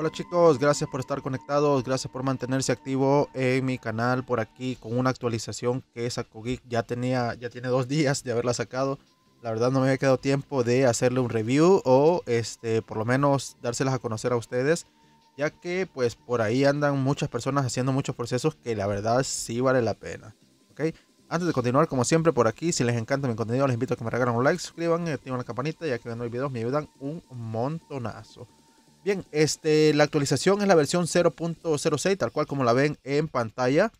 Hola chicos, gracias por estar conectados, gracias por mantenerse activo en mi canal por aquí con una actualización que Saco Geek ya tenía, ya tiene dos días de haberla sacado. La verdad no me había quedado tiempo de hacerle un review o este por lo menos dárselas a conocer a ustedes, ya que pues por ahí andan muchas personas haciendo muchos procesos que la verdad sí vale la pena. ¿ok? Antes de continuar, como siempre, por aquí, si les encanta mi contenido, les invito a que me regalen un like, suscriban activen la campanita, ya que cuando hay videos me ayudan un montonazo. Bien, este, la actualización es la versión 0.06, tal cual como la ven en pantalla.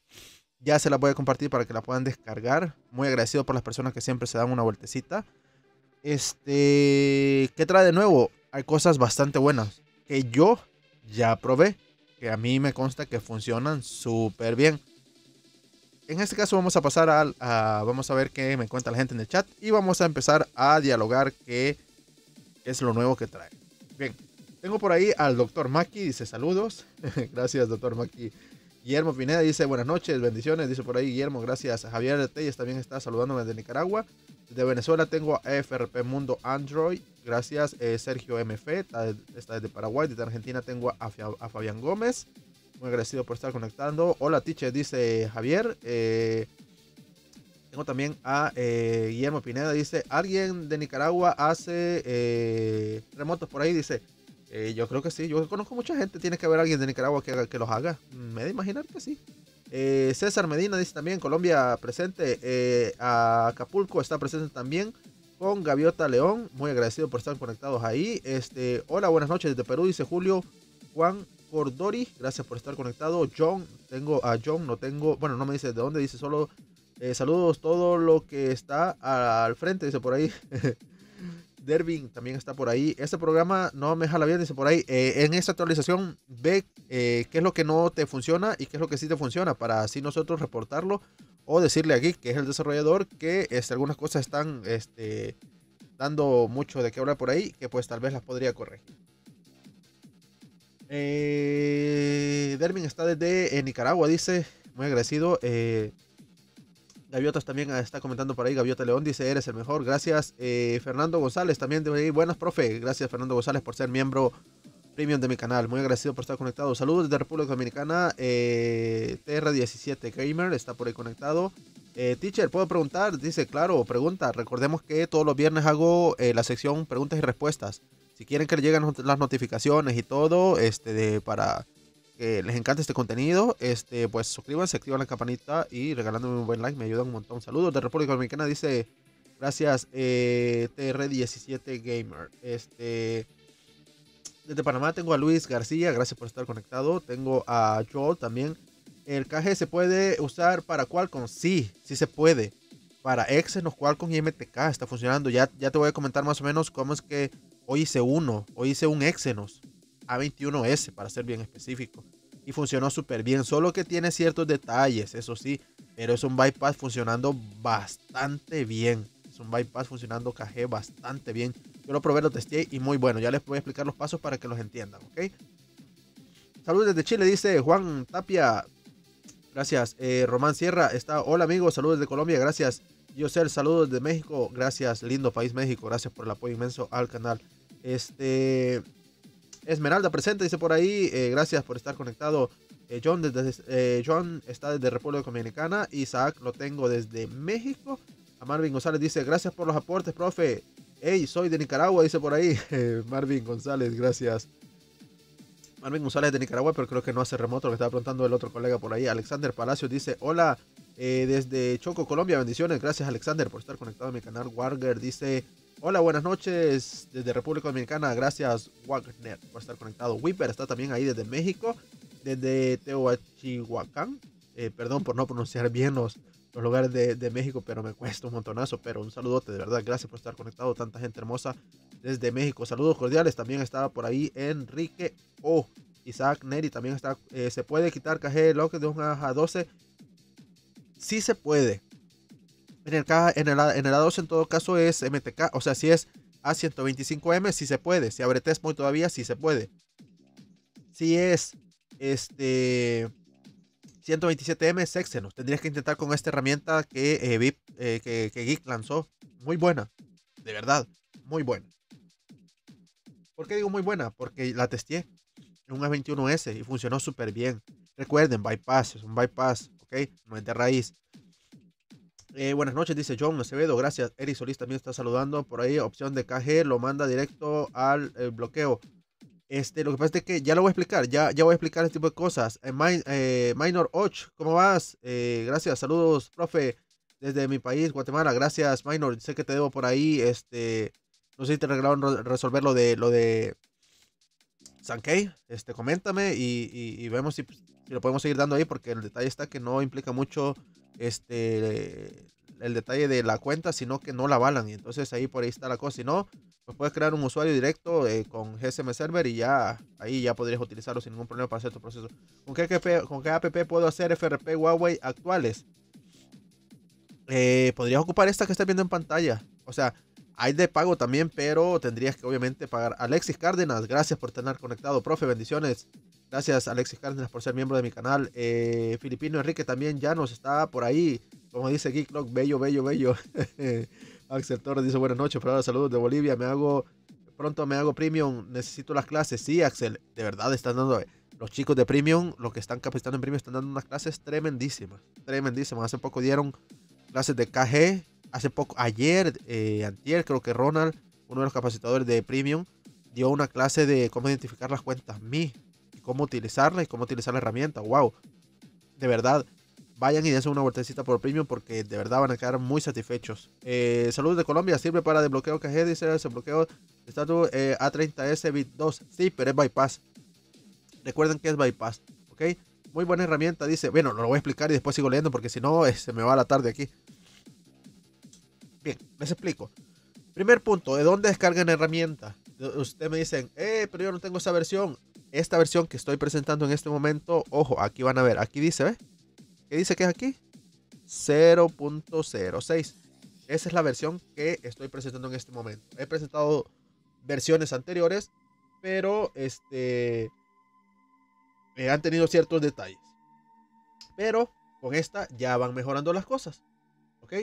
Ya se la voy a compartir para que la puedan descargar. Muy agradecido por las personas que siempre se dan una vueltecita. Este, ¿qué trae de nuevo? Hay cosas bastante buenas que yo ya probé, que a mí me consta que funcionan súper bien. En este caso vamos a pasar a, vamos a ver qué me cuenta la gente en el chat y vamos a empezar a dialogar qué es lo nuevo que trae. Bien, tengo por ahí al doctor Maki, dice saludos. gracias, doctor Maki. Guillermo Pineda dice buenas noches, bendiciones. Dice por ahí Guillermo, gracias. Javier Telles también está saludándome de Nicaragua. De Venezuela tengo a FRP Mundo Android. Gracias. Eh, Sergio MF, está, desde Paraguay. Desde Argentina tengo a, Fabián Gómez. Muy agradecido por estar conectando. Hola, teacher, dice Javier. Eh, tengo también a eh, Guillermo Pineda. Dice, alguien de Nicaragua hace remotos por ahí. Dice, eh, yo creo que sí. Yo conozco mucha gente. Tiene que haber alguien de Nicaragua que, que los haga. Me de imaginar que sí. Eh, César Medina dice también Colombia presente. Eh, Acapulco está presente también. Con Gaviota León. Muy agradecido por estar conectados ahí. Este, hola, buenas noches desde Perú. Dice Julio Juan Cordori. Gracias por estar conectado. John. Tengo a John. No tengo. Bueno, no me dice de dónde. Dice solo. saludos todo lo que está al frente. Dice por ahí. Dervin también está por ahí. Este programa no me jala bien, dice por ahí. Eh, en esta actualización ve eh, qué es lo que no te funciona y qué es lo que sí te funciona para así nosotros reportarlo o decirle aquí que es el desarrollador que este, algunas cosas están este, dando mucho de qué hablar por ahí que pues tal vez las podría corregir. Eh, Dervin está desde Nicaragua, dice. Muy agradecido. Gaviotas también está comentando por ahí. Gaviota León dice: Eres el mejor. Gracias. Eh, Fernando González también de. Buenas, profe. Gracias, Fernando González, por ser miembro premium de mi canal. Muy agradecido por estar conectado. Saludos desde República Dominicana. Eh, TR17 Gamer está por ahí conectado. Eh, teacher, ¿puedo preguntar? Dice, claro, pregunta. Recordemos que todos los viernes hago la sección preguntas y respuestas. Si quieren que le lleguen las notificaciones y todo, este, para les encanta este contenido, este, pues suscríbanse, activan la campanita y regalándome un buen like me ayuda un montón. Saludos de República Dominicana, dice gracias eh, TR17 Gamer. Este, desde Panamá tengo a Luis García, gracias por estar conectado. Tengo a Joel también. El KG se puede usar para Qualcomm, sí, sí se puede. Para Exynos, Qualcomm y MTK está funcionando. Ya, ya te voy a comentar más o menos cómo es que hoy hice uno, hoy hice un Exynos a21S para ser bien específico. Y funcionó súper bien, solo que tiene ciertos detalles, eso sí, pero es un bypass funcionando bastante bien. Es un bypass funcionando KG bastante bien. Yo lo probé, lo testé y muy bueno. Ya les voy a explicar los pasos para que los entiendan, ¿ok? Saludos desde Chile, dice Juan Tapia. Gracias. Eh, Román Sierra está. Hola amigos, saludos de Colombia, gracias. Yo ser saludos de México, gracias. Lindo país México, gracias por el apoyo inmenso al canal. Este. Esmeralda presente, dice por ahí. Eh, gracias por estar conectado. Eh, John, desde, eh, John está desde República Dominicana. Isaac lo tengo desde México. A Marvin González dice, gracias por los aportes, profe. Hey, soy de Nicaragua, dice por ahí. Marvin González, gracias. Marvin González de Nicaragua, pero creo que no hace remoto, lo estaba preguntando el otro colega por ahí. Alexander Palacios dice, hola, desde Choco, Colombia, bendiciones. Gracias, Alexander, por estar conectado a mi canal. Warger dice, Hola, buenas noches desde República Dominicana. Gracias, Wagner, por estar conectado. Wipper está también ahí desde México, desde Teotihuacán. Eh, perdón por no pronunciar bien los, los lugares de, México, pero me cuesta un montonazo. Pero un saludote, de verdad. Gracias por estar conectado. Tanta gente hermosa desde México. Saludos cordiales. También estaba por ahí Enrique O. Isaac Neri también está. Eh, ¿Se puede quitar KG Lock de un a 12? Sí se puede. En el, en el, en el A2 en todo caso es MTK, o sea, si es A125M, si se puede. Si abre muy todavía, sí se puede. Si es este 127M es Exynos. Tendrías que intentar con esta herramienta que, eh, eh, que, que, Geek lanzó. Muy buena. De verdad. Muy buena. ¿Por qué digo muy buena? Porque la testé. un A21S y funcionó súper bien. Recuerden, bypass, es un bypass, ¿ok? No es de raíz. Eh, buenas noches, dice John Acevedo. Gracias. Eric Solís también está saludando. Por ahí, opción de KG, lo manda directo al eh, bloqueo. Este, lo que pasa es que ya lo voy a explicar. Ya, ya voy a explicar este tipo de cosas. Eh, Minor Och, ¿cómo vas? gracias. Saludos, profe, desde mi país, Guatemala. Gracias, Minor. Sé que te debo por ahí. Este, no sé si te regalaron resolver lo de lo de Sankey. Este, coméntame y, vemos si, si lo podemos seguir dando ahí, porque el detalle está que no implica mucho este el detalle de la cuenta, sino que no la avalan. Y entonces ahí por ahí está la cosa. Si no, pues puedes crear un usuario directo eh, con GSM Server y ya ahí ya podrías utilizarlo sin ningún problema para hacer tu proceso. ¿Con qué, con qué app puedo hacer FRP Huawei actuales? Eh, podrías ocupar esta que estás viendo en pantalla. O sea, hay de pago también, pero tendrías que obviamente pagar. Alexis Cárdenas, gracias por tener conectado. Profe, bendiciones. Gracias Alexis Cárdenas por ser miembro de mi canal. Eh, Filipino Enrique también ya nos está por ahí. Como dice Geeklock, bello, bello, bello. Axel Torres dice buenas noches, pero saludos de Bolivia. Me hago, pronto me hago premium. Necesito las clases. Sí, Axel, de verdad están dando. Los chicos de premium, los que están capacitando en premium, están dando unas clases tremendísimas. Tremendísimas. Hace poco dieron clases de KG. Hace poco, ayer, eh, antier, creo que Ronald, uno de los capacitadores de premium, dio una clase de cómo identificar las cuentas Mi cómo utilizarla y cómo utilizar la herramienta. ¡Wow! De verdad, vayan y dense una vueltecita por Premium porque de verdad van a quedar muy satisfechos. Eh, saludos de Colombia, sirve para desbloqueo KG, dice ese bloqueo estatus eh, A30S Bit 2. Sí, pero es bypass. Recuerden que es bypass, ¿ok? Muy buena herramienta, dice. Bueno, lo voy a explicar y después sigo leyendo porque si no eh, se me va la tarde aquí. Bien, les explico. Primer punto, ¿de dónde descargan herramienta? Ustedes me dicen, eh, pero yo no tengo esa versión esta versión que estoy presentando en este momento, ojo, aquí van a ver, aquí dice, ¿ve? ¿Qué dice que es aquí? 0.06. Esa es la versión que estoy presentando en este momento. He presentado versiones anteriores, pero este eh, han tenido ciertos detalles. Pero con esta ya van mejorando las cosas. ¿Ok?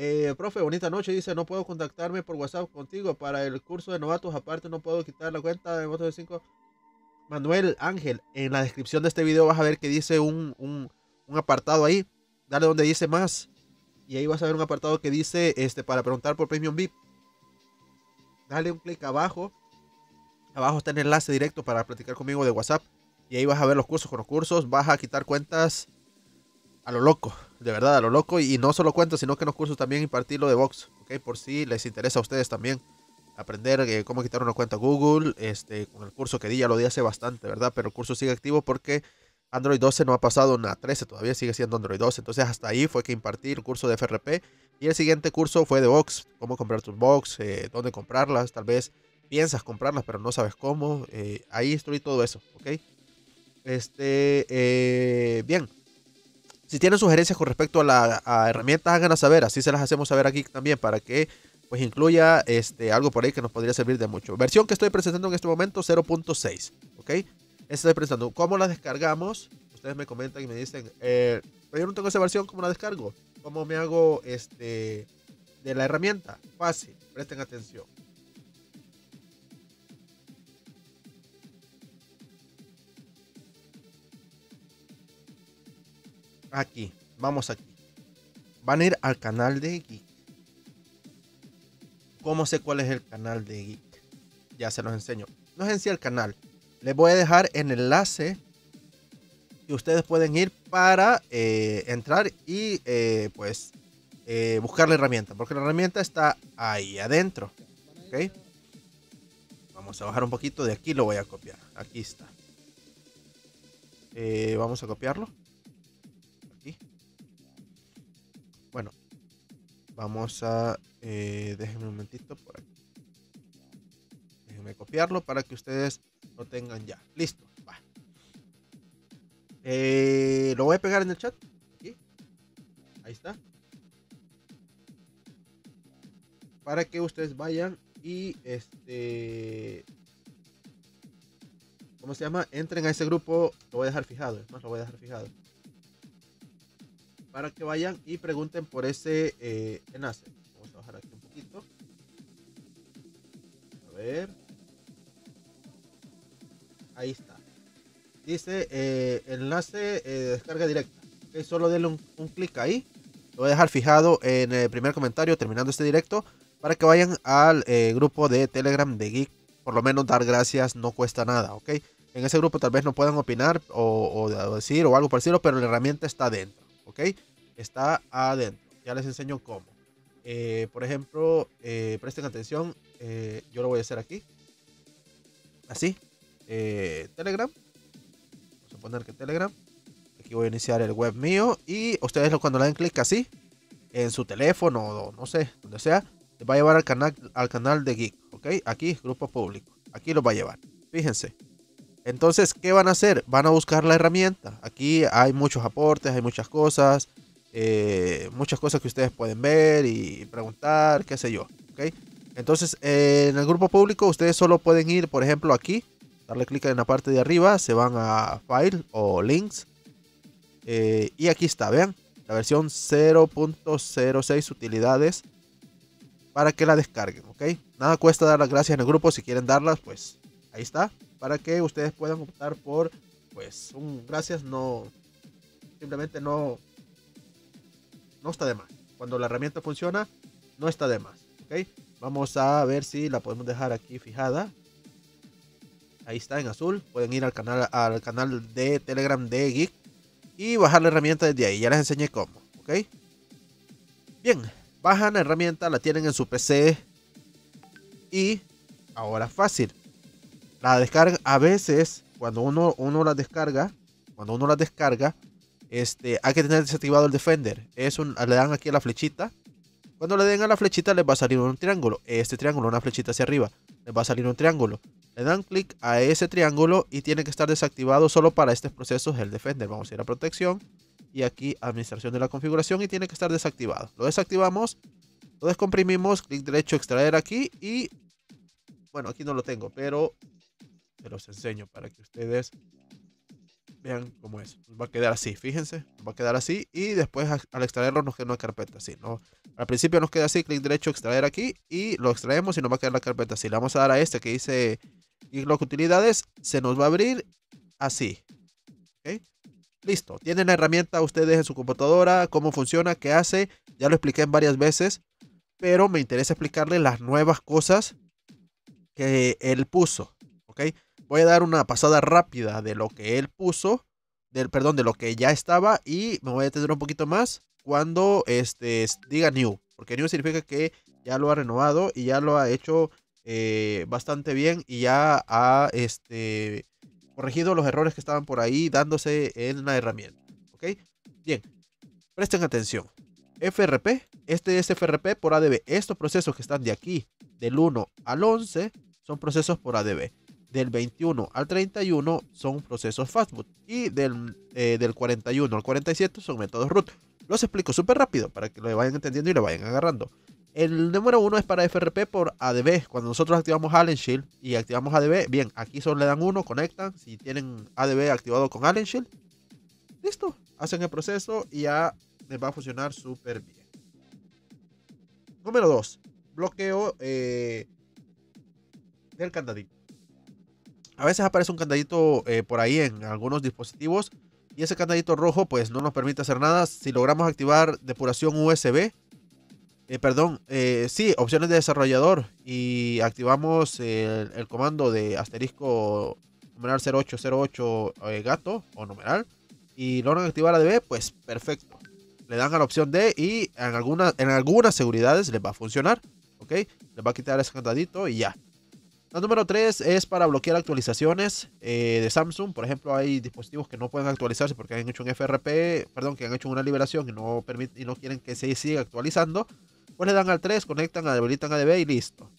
Eh, profe, bonita noche. Dice, no puedo contactarme por WhatsApp contigo para el curso de novatos. Aparte, no puedo quitar la cuenta de votos de 5 Manuel Ángel, en la descripción de este video vas a ver que dice un, apartado ahí. Dale donde dice más. Y ahí vas a ver un apartado que dice este para preguntar por Premium VIP. Dale un clic abajo. Abajo está el enlace directo para platicar conmigo de WhatsApp. Y ahí vas a ver los cursos con los cursos. Vas a quitar cuentas a lo loco. De verdad, a lo loco. Y no solo cuentas, sino que en los cursos también impartirlo de Vox. ¿ok? Por si les interesa a ustedes también aprender eh, cómo quitar una cuenta Google, este, con el curso que di, ya lo di hace bastante, ¿verdad? Pero el curso sigue activo porque Android 12 no ha pasado a 13, todavía sigue siendo Android 12. Entonces hasta ahí fue que impartí el curso de FRP. Y el siguiente curso fue de Box, cómo comprar tus Box, eh, dónde comprarlas, tal vez piensas comprarlas pero no sabes cómo. Eh, ahí estoy todo eso, ¿ok? Este, bien. Si tienen sugerencias con respecto a la a herramientas, saber. Así se las hacemos saber aquí también para que pues incluya este, algo por ahí que nos podría servir de mucho. Versión que estoy presentando en este momento 0.6, ¿ok? Estoy presentando. ¿Cómo la descargamos? Ustedes me comentan y me dicen, eh, pero yo no tengo esa versión, ¿cómo la descargo? ¿Cómo me hago este de la herramienta? Fácil, presten atención. Aquí, vamos aquí. Van a ir al canal de Geek ¿Cómo sé cuál es el canal de Geek? Ya se los enseño. No es en sí el canal. Les voy a dejar el enlace que ustedes pueden ir para eh, entrar y eh, pues eh, buscar la herramienta. Porque la herramienta está ahí adentro. ¿Ok? Vamos a bajar un poquito de aquí. Lo voy a copiar. Aquí está. vamos a copiarlo. Bueno. Vamos a eh, déjenme un momentito por aquí. Déjenme copiarlo para que ustedes lo tengan ya. Listo. Eh, lo voy a pegar en el chat. Ahí está. Para que ustedes vayan y este. ¿Cómo se llama? Entren a ese grupo. Lo voy a dejar fijado. Es más, lo voy a dejar fijado. Para que vayan y pregunten por ese eh, enlace aquí un poquito. A ver. Ahí está. dice eh, enlace eh, de descarga directa. solo denle un, clic ahí. Lo voy a dejar fijado en el primer comentario terminando este directo para que vayan al grupo de Telegram de Geek. Por lo menos dar gracias no cuesta nada, ¿ok? En ese grupo tal vez no puedan opinar o, decir o algo parecido, pero la herramienta está adentro, ¿ok? Está adentro. Ya les enseño cómo. por ejemplo, presten atención, yo lo voy a hacer aquí. Así. Telegram poner que Telegram. Aquí voy a iniciar el web mío. Y ustedes cuando le den clic así, en su teléfono o no sé, donde sea, les va a llevar al canal, al canal de Geek. ¿Ok? Aquí, grupo público. Aquí los va a llevar. Fíjense. Entonces, ¿qué van a hacer? Van a buscar la herramienta. Aquí hay muchos aportes, hay muchas cosas. Eh, muchas cosas que ustedes pueden ver y preguntar, qué sé yo. Entonces, en el grupo público, ustedes solo pueden ir, por ejemplo, aquí darle clic en la parte de arriba, se van a File o Links. Eh, y aquí está, vean, la versión 0.06 utilidades para que la descarguen, ¿ok? Nada cuesta dar las gracias en el grupo, si quieren darlas, pues ahí está, para que ustedes puedan optar por, pues, un gracias, no, simplemente no, no está de más. Cuando la herramienta funciona, no está de más. Vamos a ver si la podemos dejar aquí fijada. Ahí está en azul. Pueden ir al canal, al canal de Telegram de Geek y bajar la herramienta desde ahí. Ya les enseñé cómo. Bien, bajan la herramienta, la tienen en su PC. Y ahora fácil. La descarga, a veces, cuando uno, uno la descarga, cuando uno la descarga, este, hay que tener desactivado el Defender. Es le dan aquí a la flechita. Cuando le den a la flechita les va a salir un triángulo. Este triángulo, una flechita hacia arriba. Les va a salir un triángulo. Le dan clic a ese triángulo y tiene que estar desactivado solo para este proceso el Defender. Vamos a ir a protección y aquí administración de la configuración y tiene que estar desactivado. Lo desactivamos, lo descomprimimos, clic derecho extraer aquí y bueno, aquí no lo tengo, pero se los enseño para que ustedes vean cómo es. va a quedar así, fíjense, va a quedar así y después al extraerlo nos queda una carpeta así. Al principio nos queda así, clic derecho extraer aquí y lo extraemos y nos va a quedar la carpeta así. Le vamos a dar a este que dice las utilidades se nos va a abrir así. Listo. Tienen la herramienta ustedes en su computadora, cómo funciona, qué hace. Ya lo expliqué en varias veces, pero me interesa explicarles las nuevas cosas que él puso. ¿Ok? Voy a dar una pasada rápida de lo que él puso, del, perdón, de lo que ya estaba y me voy a detener un poquito más cuando este, diga new, porque new significa que ya lo ha renovado y ya lo ha hecho eh, bastante bien y ya ha este, corregido los errores que estaban por ahí dándose en la herramienta. ¿Ok? Bien, presten atención. FRP, este es FRP por ADB. Estos procesos que están de aquí, del 1 al 11, son procesos por ADB. Del 21 al 31 son procesos fastboot. Y del, eh, del 41 al 47 son métodos root. Los explico súper rápido para que lo vayan entendiendo y lo vayan agarrando. El número uno es para FRP por ADB. Cuando nosotros activamos Allen Shield y activamos ADB, bien, aquí solo le dan uno, conectan. Si tienen ADB activado con Allen Shield, listo. Hacen el proceso y ya les va a funcionar súper bien. Número 2. Bloqueo eh, del candadito. A veces aparece un candadito eh, por ahí en algunos dispositivos. Y ese candadito rojo pues no nos permite hacer nada. Si logramos activar depuración USB, eh, perdón, eh, sí, opciones de desarrollador y activamos el, comando de asterisco numeral 0808 eh, gato o numeral y logran activar ADB, pues perfecto. Le dan a la opción D y en, alguna, en algunas seguridades les va a funcionar, ¿ok? Les va a quitar ese candadito y ya. La número 3 es para bloquear actualizaciones de Samsung. Por ejemplo, hay dispositivos que no pueden actualizarse porque han hecho un FRP, perdón, que han hecho una liberación y no, y no quieren que se siga actualizando. Pues le dan al 3, conectan, habilitan ADB y listo.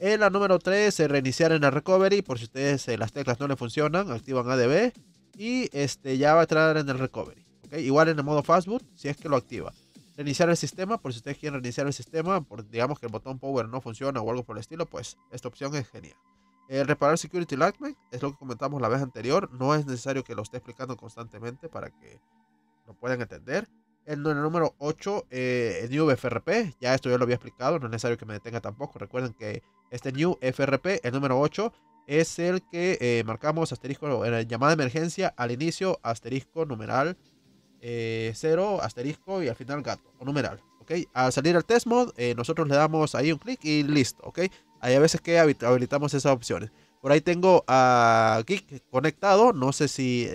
En la número 3, reiniciar en el recovery. Por si ustedes eh, las teclas no le funcionan, activan ADB. Y este, ya va a entrar en el recovery. Igual en el modo fastboot, si es que lo activa. Reiniciar el sistema, por si ustedes quieren reiniciar el sistema, por, digamos que el botón power no funciona o algo por el estilo, pues esta opción es genial. Eh, reparar Security Lightning es lo que comentamos la vez anterior. No es necesario que lo esté explicando constantemente para que lo puedan entender. En el número 8, eh, New FRP. Ya esto ya lo había explicado, no es necesario que me detenga tampoco. Recuerden que este New FRP, el número 8, es el que eh, marcamos asterisco en la llamada de emergencia al inicio, asterisco numeral 0, eh, asterisco y al final gato o numeral. ¿ok? Al salir el test mode, eh, nosotros le damos ahí un clic y listo. ¿ok? Hay a veces que habilitamos esas opciones. Por ahí tengo a Geek conectado. No sé si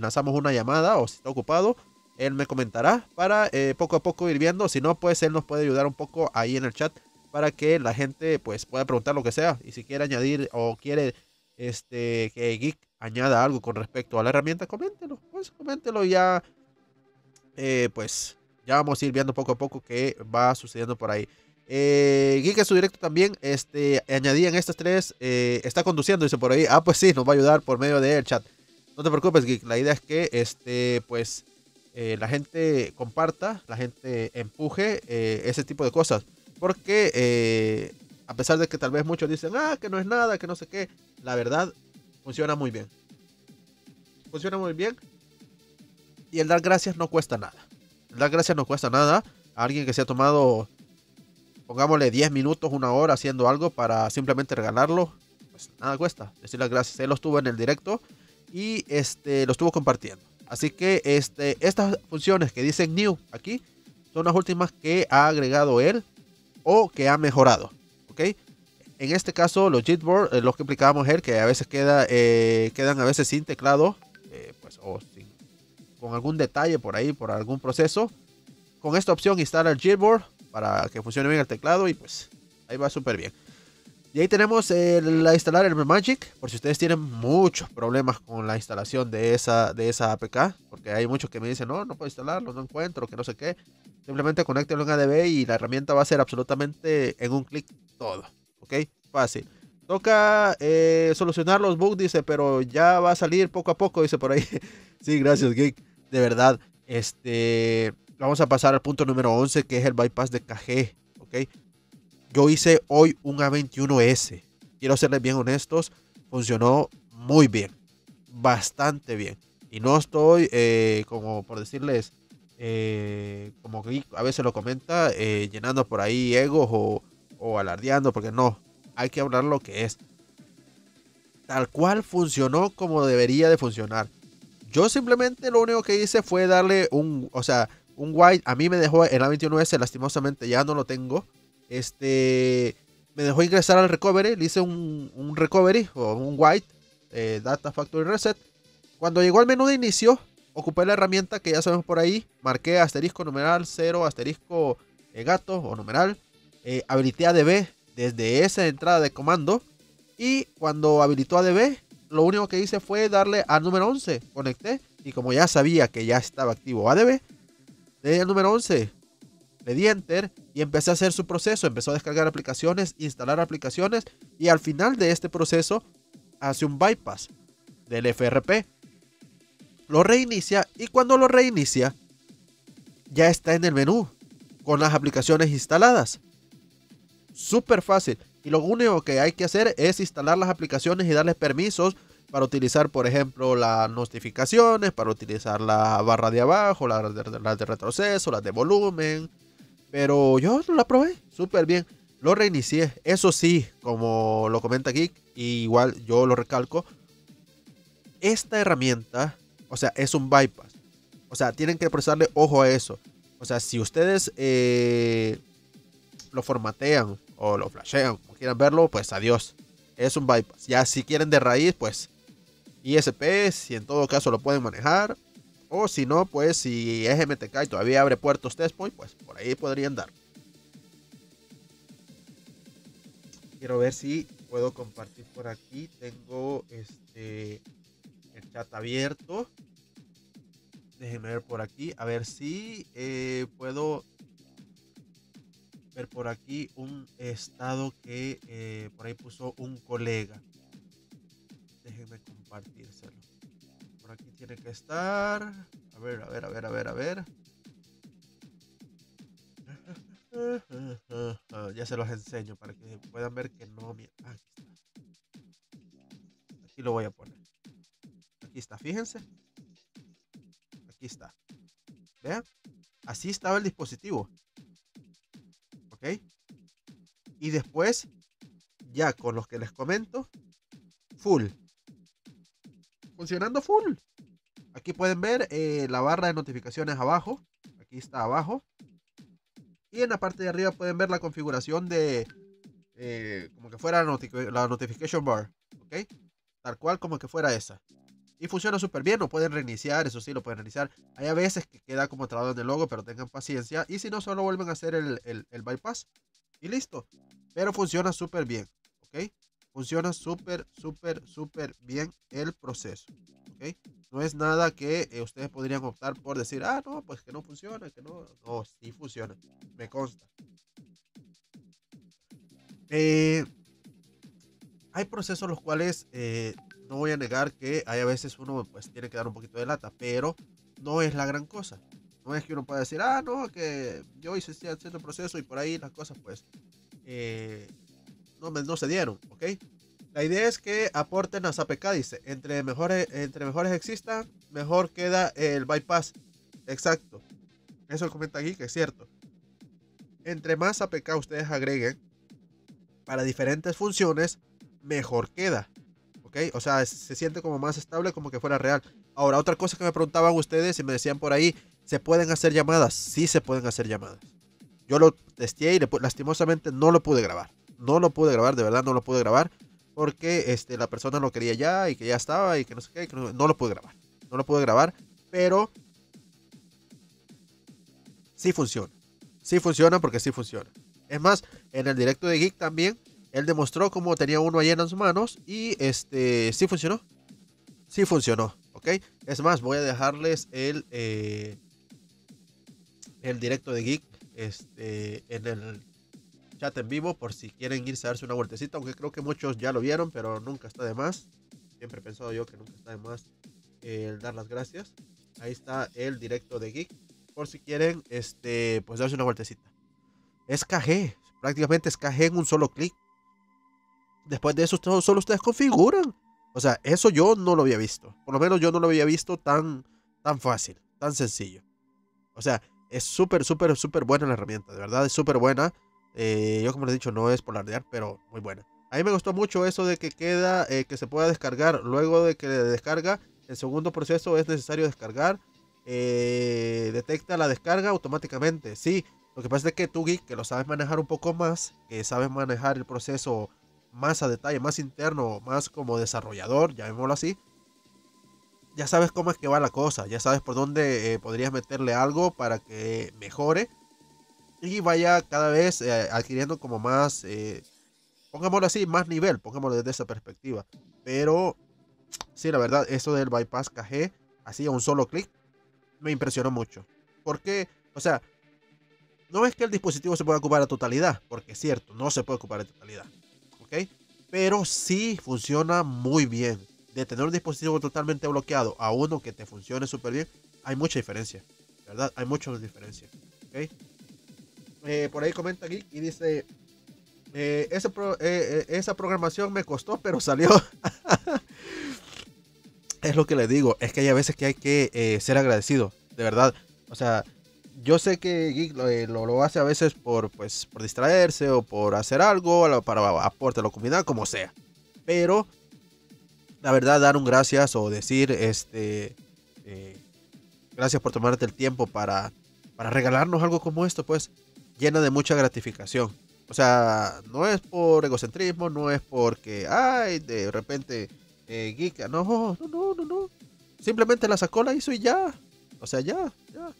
lanzamos una llamada o si está ocupado. Él me comentará para poco a poco ir viendo. Si no, pues él nos puede ayudar un poco ahí en el chat para que la gente pues pueda preguntar lo que sea y si quiere añadir o quiere este que Geek añada algo con respecto a la herramienta, coméntelo, pues coméntelo ya eh, pues ya vamos a ir viendo poco a poco qué va sucediendo por ahí. Eh, Geek en su directo también, este, añadí en estas tres, eh, está conduciendo, dice por ahí, ah, pues sí, nos va a ayudar por medio del chat. No te preocupes, Geek, la idea es que, este, pues, la gente comparta, la gente empuje ese tipo de cosas. Porque eh, a pesar de que tal vez muchos dicen, ah, que no es nada, que no sé qué, la verdad funciona muy bien. Funciona muy bien. Y el dar gracias no cuesta nada. El dar gracias no cuesta nada. A alguien que se ha tomado, pongámosle 10 minutos, una hora haciendo algo para simplemente regalarlo, pues nada cuesta. Decir las gracias. Él lo estuvo en el directo y este, lo estuvo compartiendo. Así que este, estas funciones que dicen new aquí son las últimas que ha agregado él o que ha mejorado. ¿ok? En este caso, los Jitboard, eh, los que explicábamos él, que a veces queda, eh, quedan a veces sin teclado, eh, pues, o con algún detalle por ahí, por algún proceso. Con esta opción instala el Jitboard para que funcione bien el teclado y pues ahí va súper bien. Y ahí tenemos la instalar el Magic, por si ustedes tienen muchos problemas con la instalación de esa, de esa APK, porque hay muchos que me dicen, no, no puedo instalarlo, no encuentro, que no sé qué. Simplemente conéctelo en ADB y la herramienta va a ser absolutamente en un clic todo. ¿Ok? Fácil. Toca eh, solucionar los bugs, dice, pero ya va a salir poco a poco, dice por ahí. sí, gracias, Geek. De verdad. Este. Vamos a pasar al punto número 11, que es el bypass de KG. ¿Ok? Yo hice hoy un A21S. Quiero serles bien honestos. Funcionó muy bien. Bastante bien. Y no estoy, eh, como por decirles, eh, como a veces lo comenta, eh, llenando por ahí egos o, alardeando, porque no, hay que hablar lo que es. Tal cual funcionó como debería de funcionar. Yo simplemente lo único que hice fue darle un, o sea, un white. A mí me dejó el A21S, lastimosamente ya no lo tengo. Este, me dejó ingresar al recovery, le hice un, recovery o un white, eh, data factory reset. Cuando llegó al menú de inicio, ocupé la herramienta que ya sabemos por ahí. Marqué asterisco numeral 0, asterisco eh, gato o numeral. Eh, habilité ADB desde esa entrada de comando. Y cuando habilitó ADB, lo único que hice fue darle al número 11. Conecté. Y como ya sabía que ya estaba activo ADB, le di al número 11. Le di enter y empecé a hacer su proceso. Empezó a descargar aplicaciones, instalar aplicaciones. Y al final de este proceso, hace un bypass del FRP lo reinicia y cuando lo reinicia ya está en el menú con las aplicaciones instaladas. Súper fácil. Y lo único que hay que hacer es instalar las aplicaciones y darles permisos para utilizar, por ejemplo, las notificaciones, para utilizar la barra de abajo, las de, de retroceso, las de volumen. Pero yo la probé súper bien. Lo reinicié. Eso sí, como lo comenta aquí, igual yo lo recalco. Esta herramienta o sea, es un bypass. O sea, tienen que prestarle ojo a eso. O sea, si ustedes eh, lo formatean o lo flashean, como quieran verlo, pues adiós. Es un bypass. Ya si quieren de raíz, pues ISP, si en todo caso lo pueden manejar. O si no, pues si es MTK y todavía abre puertos testpoint, pues por ahí podrían dar. Quiero ver si puedo compartir por aquí. Tengo este chat abierto. Déjenme ver por aquí. A ver si eh, puedo ver por aquí un estado que eh, por ahí puso un colega. Déjenme compartírselo. Por aquí tiene que estar. A ver, a ver, a ver, a ver, a ver. Ya se los enseño para que puedan ver que no. Aquí está. Aquí lo voy a poner. Aquí está, fíjense. Aquí está. Vean. Así estaba el dispositivo. Y después, ya con los que les comento, full. Funcionando full. Aquí pueden ver eh, la barra de notificaciones abajo. Aquí está abajo. Y en la parte de arriba pueden ver la configuración de eh, como que fuera la, notification bar. ¿Ok? Tal cual como que fuera esa. Y funciona súper bien, lo pueden reiniciar, eso sí, lo pueden reiniciar. Hay a veces que queda como trabado en el logo, pero tengan paciencia. Y si no, solo vuelven a hacer el, el bypass. Y listo. Pero funciona súper bien. ¿Ok? Funciona súper, súper, súper bien el proceso. ¿Ok? No es nada que eh, ustedes podrían optar por decir, ah, no, pues que no funciona, que no. No, sí funciona. Me consta. Eh, hay procesos los cuales eh, no voy a negar que hay a veces uno pues tiene que dar un poquito de lata, pero no es la gran cosa. No es que uno pueda decir, ah, no, que yo hice cierto proceso y por ahí las cosas pues no, no se dieron, ¿ok? La idea es que aporten a APK, dice, entre mejores, entre mejores existan, mejor queda el bypass. Exacto. Eso comenta aquí, que es cierto. Entre más APK ustedes agreguen para diferentes funciones, mejor queda. O sea, se siente como más estable, como que fuera real. Ahora, otra cosa que me preguntaban ustedes y me decían por ahí, ¿se pueden hacer llamadas? Sí se pueden hacer llamadas. Yo lo testé y lastimosamente no lo pude grabar no lo pude grabar, de verdad no lo pude grabar. Porque este, la persona lo quería ya y que ya estaba y que no sé qué. no, lo pude grabar. No lo pude grabar. Pero sí funciona. Sí funciona porque sí funciona. Es más, en el directo de Geek también, él demostró cómo tenía uno ahí en las manos y este sí funcionó. Sí funcionó, ¿ok? Es más, voy a dejarles el, eh, el directo de Geek este, en el chat en vivo por si quieren irse a darse una vueltecita, aunque creo que muchos ya lo vieron, pero nunca está de más. Siempre he pensado yo que nunca está de más el dar las gracias. Ahí está el directo de Geek. Por si quieren, este, pues darse una vueltecita. Es prácticamente es en un solo clic. Después de eso, solo ustedes configuran. O sea, eso yo no lo había visto. Por lo menos yo no lo había visto tan, tan fácil, tan sencillo. O sea, es súper, súper, súper buena la herramienta. De verdad, es súper buena. Eh, yo como les he dicho, no es polardear, pero muy buena. A mí me gustó mucho eso de que queda, eh, que se pueda descargar. Luego de que descarga, el segundo proceso es necesario descargar. Eh, detecta la descarga automáticamente. Sí, lo que pasa es que tú, que lo sabes manejar un poco más, que sabes manejar el proceso más a detalle, más interno, más como desarrollador, llamémoslo así, ya sabes cómo es que va la cosa, ya sabes por dónde podrías meterle algo para que mejore y vaya cada vez eh, adquiriendo como más, eh, pongámoslo así, más nivel, pongámoslo desde esa perspectiva. Pero sí, la verdad, eso del bypass KG, así a un solo clic, me impresionó mucho. Porque, o sea, no es que el dispositivo se pueda ocupar a totalidad, porque es cierto, no se puede ocupar a totalidad. Pero sí funciona muy bien. De tener un dispositivo totalmente bloqueado a uno que te funcione súper bien, hay mucha diferencia. ¿Verdad? Hay mucha diferencia. ¿Ok? Eh, por ahí comenta aquí y dice, eh, eh, esa programación me costó, pero salió. es lo que le digo, es que hay a veces que hay que ser agradecido, de verdad. O sea, yo sé que Geek lo, lo, hace a veces por, pues, por distraerse o por hacer algo, para aportar a la comunidad, como sea. Pero, la verdad, dar un gracias o decir, este, gracias por tomarte el tiempo para, para regalarnos algo como esto, pues llena de mucha gratificación. O sea, no es por egocentrismo, no es porque, ay, de repente, eh, geek, no, no, no, no, no. Simplemente la sacó, la hizo y ya. O sea, ya, ya.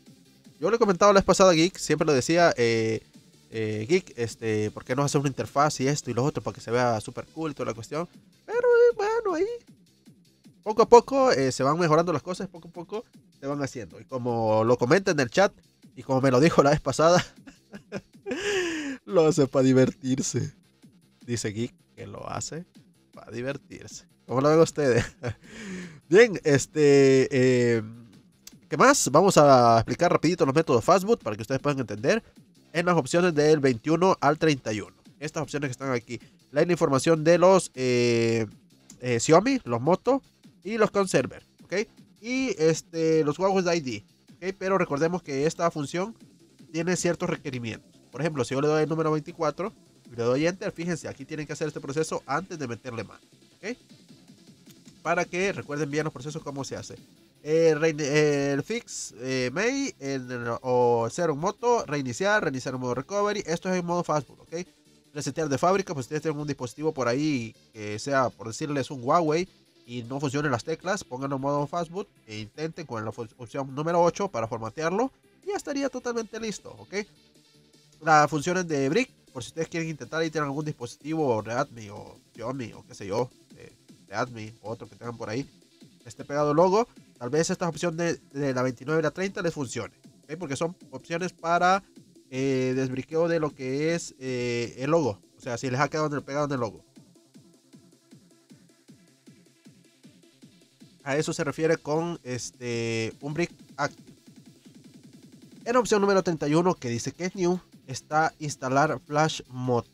Yo le he comentado la vez pasada a Geek, siempre le decía, eh, eh, Geek, este, ¿por qué no hacer una interfaz y esto y lo otro para que se vea súper cool y toda la cuestión? Pero eh, bueno, ahí poco a poco se van mejorando las cosas, poco a poco se van haciendo. Y como lo comenta en el chat y como me lo dijo la vez pasada, lo hace para divertirse. Dice Geek que lo hace para divertirse. ¿Cómo lo ven ustedes? Bien, este... ¿Qué más? Vamos a explicar rapidito los métodos Fastboot para que ustedes puedan entender. En las opciones del 21 al 31. Estas opciones que están aquí. La información de los eh, eh, Xiaomi, los Moto y los Conserver. ¿Ok? Y este, los Huawei ID. ¿Ok? Pero recordemos que esta función tiene ciertos requerimientos. Por ejemplo, si yo le doy el número 24 y le doy enter, fíjense, aquí tienen que hacer este proceso antes de meterle mano. para que recuerden bien los procesos, cómo se hace. El fix eh, May o Zero moto, reiniciar, reiniciar en modo recovery. Esto es en modo fastboot, ¿ok? Resetear de fábrica, pues ustedes tienen un dispositivo por ahí que sea, por decirles, un Huawei y no funcionen las teclas, pónganlo en modo fastboot e intenten con la opción número 8 para formatearlo y ya estaría totalmente listo, ¿ok? Las funciones de Brick, por si ustedes quieren intentar y tienen algún dispositivo Redmi o Xiaomi o qué sé yo, eh, Redmi o otro que tengan por ahí, esté pegado el logo, tal vez esta opción de, la 29 y la 30 les funcione, ¿ok? Porque son opciones para eh, desbriqueo de lo que es eh, el logo, o sea, si les ha quedado pegado en el logo. A eso se refiere con este un brick active. En opción número 31 que dice que es new está instalar flash mod.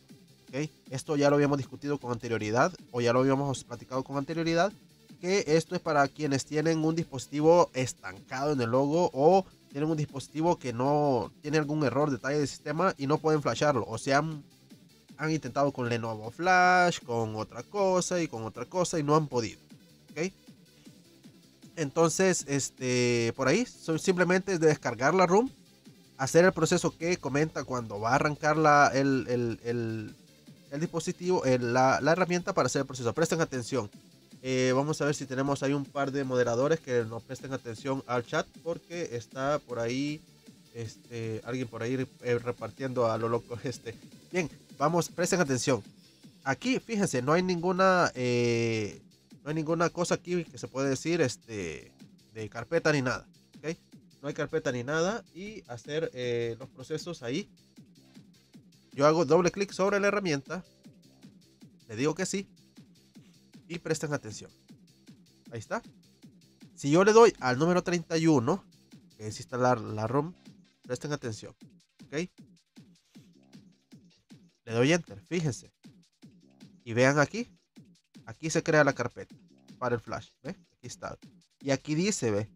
¿okay? Esto ya lo habíamos discutido con anterioridad o ya lo habíamos platicado con anterioridad que esto es para quienes tienen un dispositivo estancado en el logo o tienen un dispositivo que no tiene algún error, detalle de sistema y no pueden flasharlo. O sea, han, han intentado con Lenovo Flash, con otra cosa y con otra cosa y no han podido. ¿okay? Entonces, este, por ahí, simplemente es de descargar la ROM, hacer el proceso que comenta cuando va a arrancar la, el, dispositivo, la, herramienta para hacer el proceso. Presten atención. Eh, vamos a ver si tenemos ahí un par de moderadores que nos presten atención al chat porque está por ahí este, alguien por ahí eh, repartiendo a lo loco este. Bien, vamos, presten atención. Aquí, fíjense, no hay ninguna eh, no hay ninguna cosa aquí que se puede decir este, de carpeta ni nada. No hay carpeta ni nada. Y hacer los procesos ahí. Yo hago doble clic sobre la herramienta. Le digo que sí. Y presten atención. Ahí está. Si yo le doy al número 31, que es instalar la ROM, presten atención. ¿Ok? Le doy enter, fíjense. Y vean aquí, Aquí se crea la carpeta para el flash. ¿Ve? Aquí está. Y aquí dice, ve.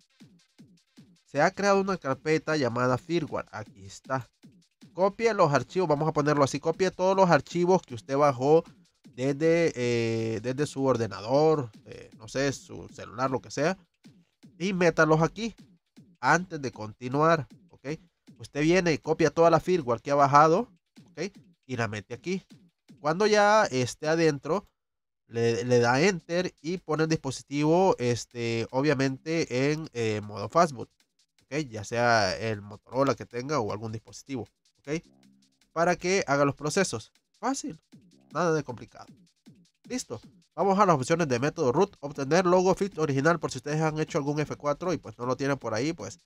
Se ha creado una carpeta llamada firmware. Aquí está. Copie los archivos. Vamos a ponerlo así. Copie todos los archivos que usted bajó desde, eh, desde su ordenador. Eh, no sé, su celular, lo que sea. Y métalos aquí. Antes de continuar. ¿Ok? Usted viene y copia toda la firmware que ha bajado. ¿Ok? Y la mete aquí. Cuando ya esté adentro le, da enter y pone el dispositivo, este, obviamente en eh, modo fastboot, ¿ok? Ya sea el Motorola que tenga o algún dispositivo, ¿ok? Para que haga los procesos. Fácil, nada de complicado. Listo. Vamos a las opciones de método root, obtener logo fit original por si ustedes han hecho algún F4 y pues no lo tienen por ahí, pues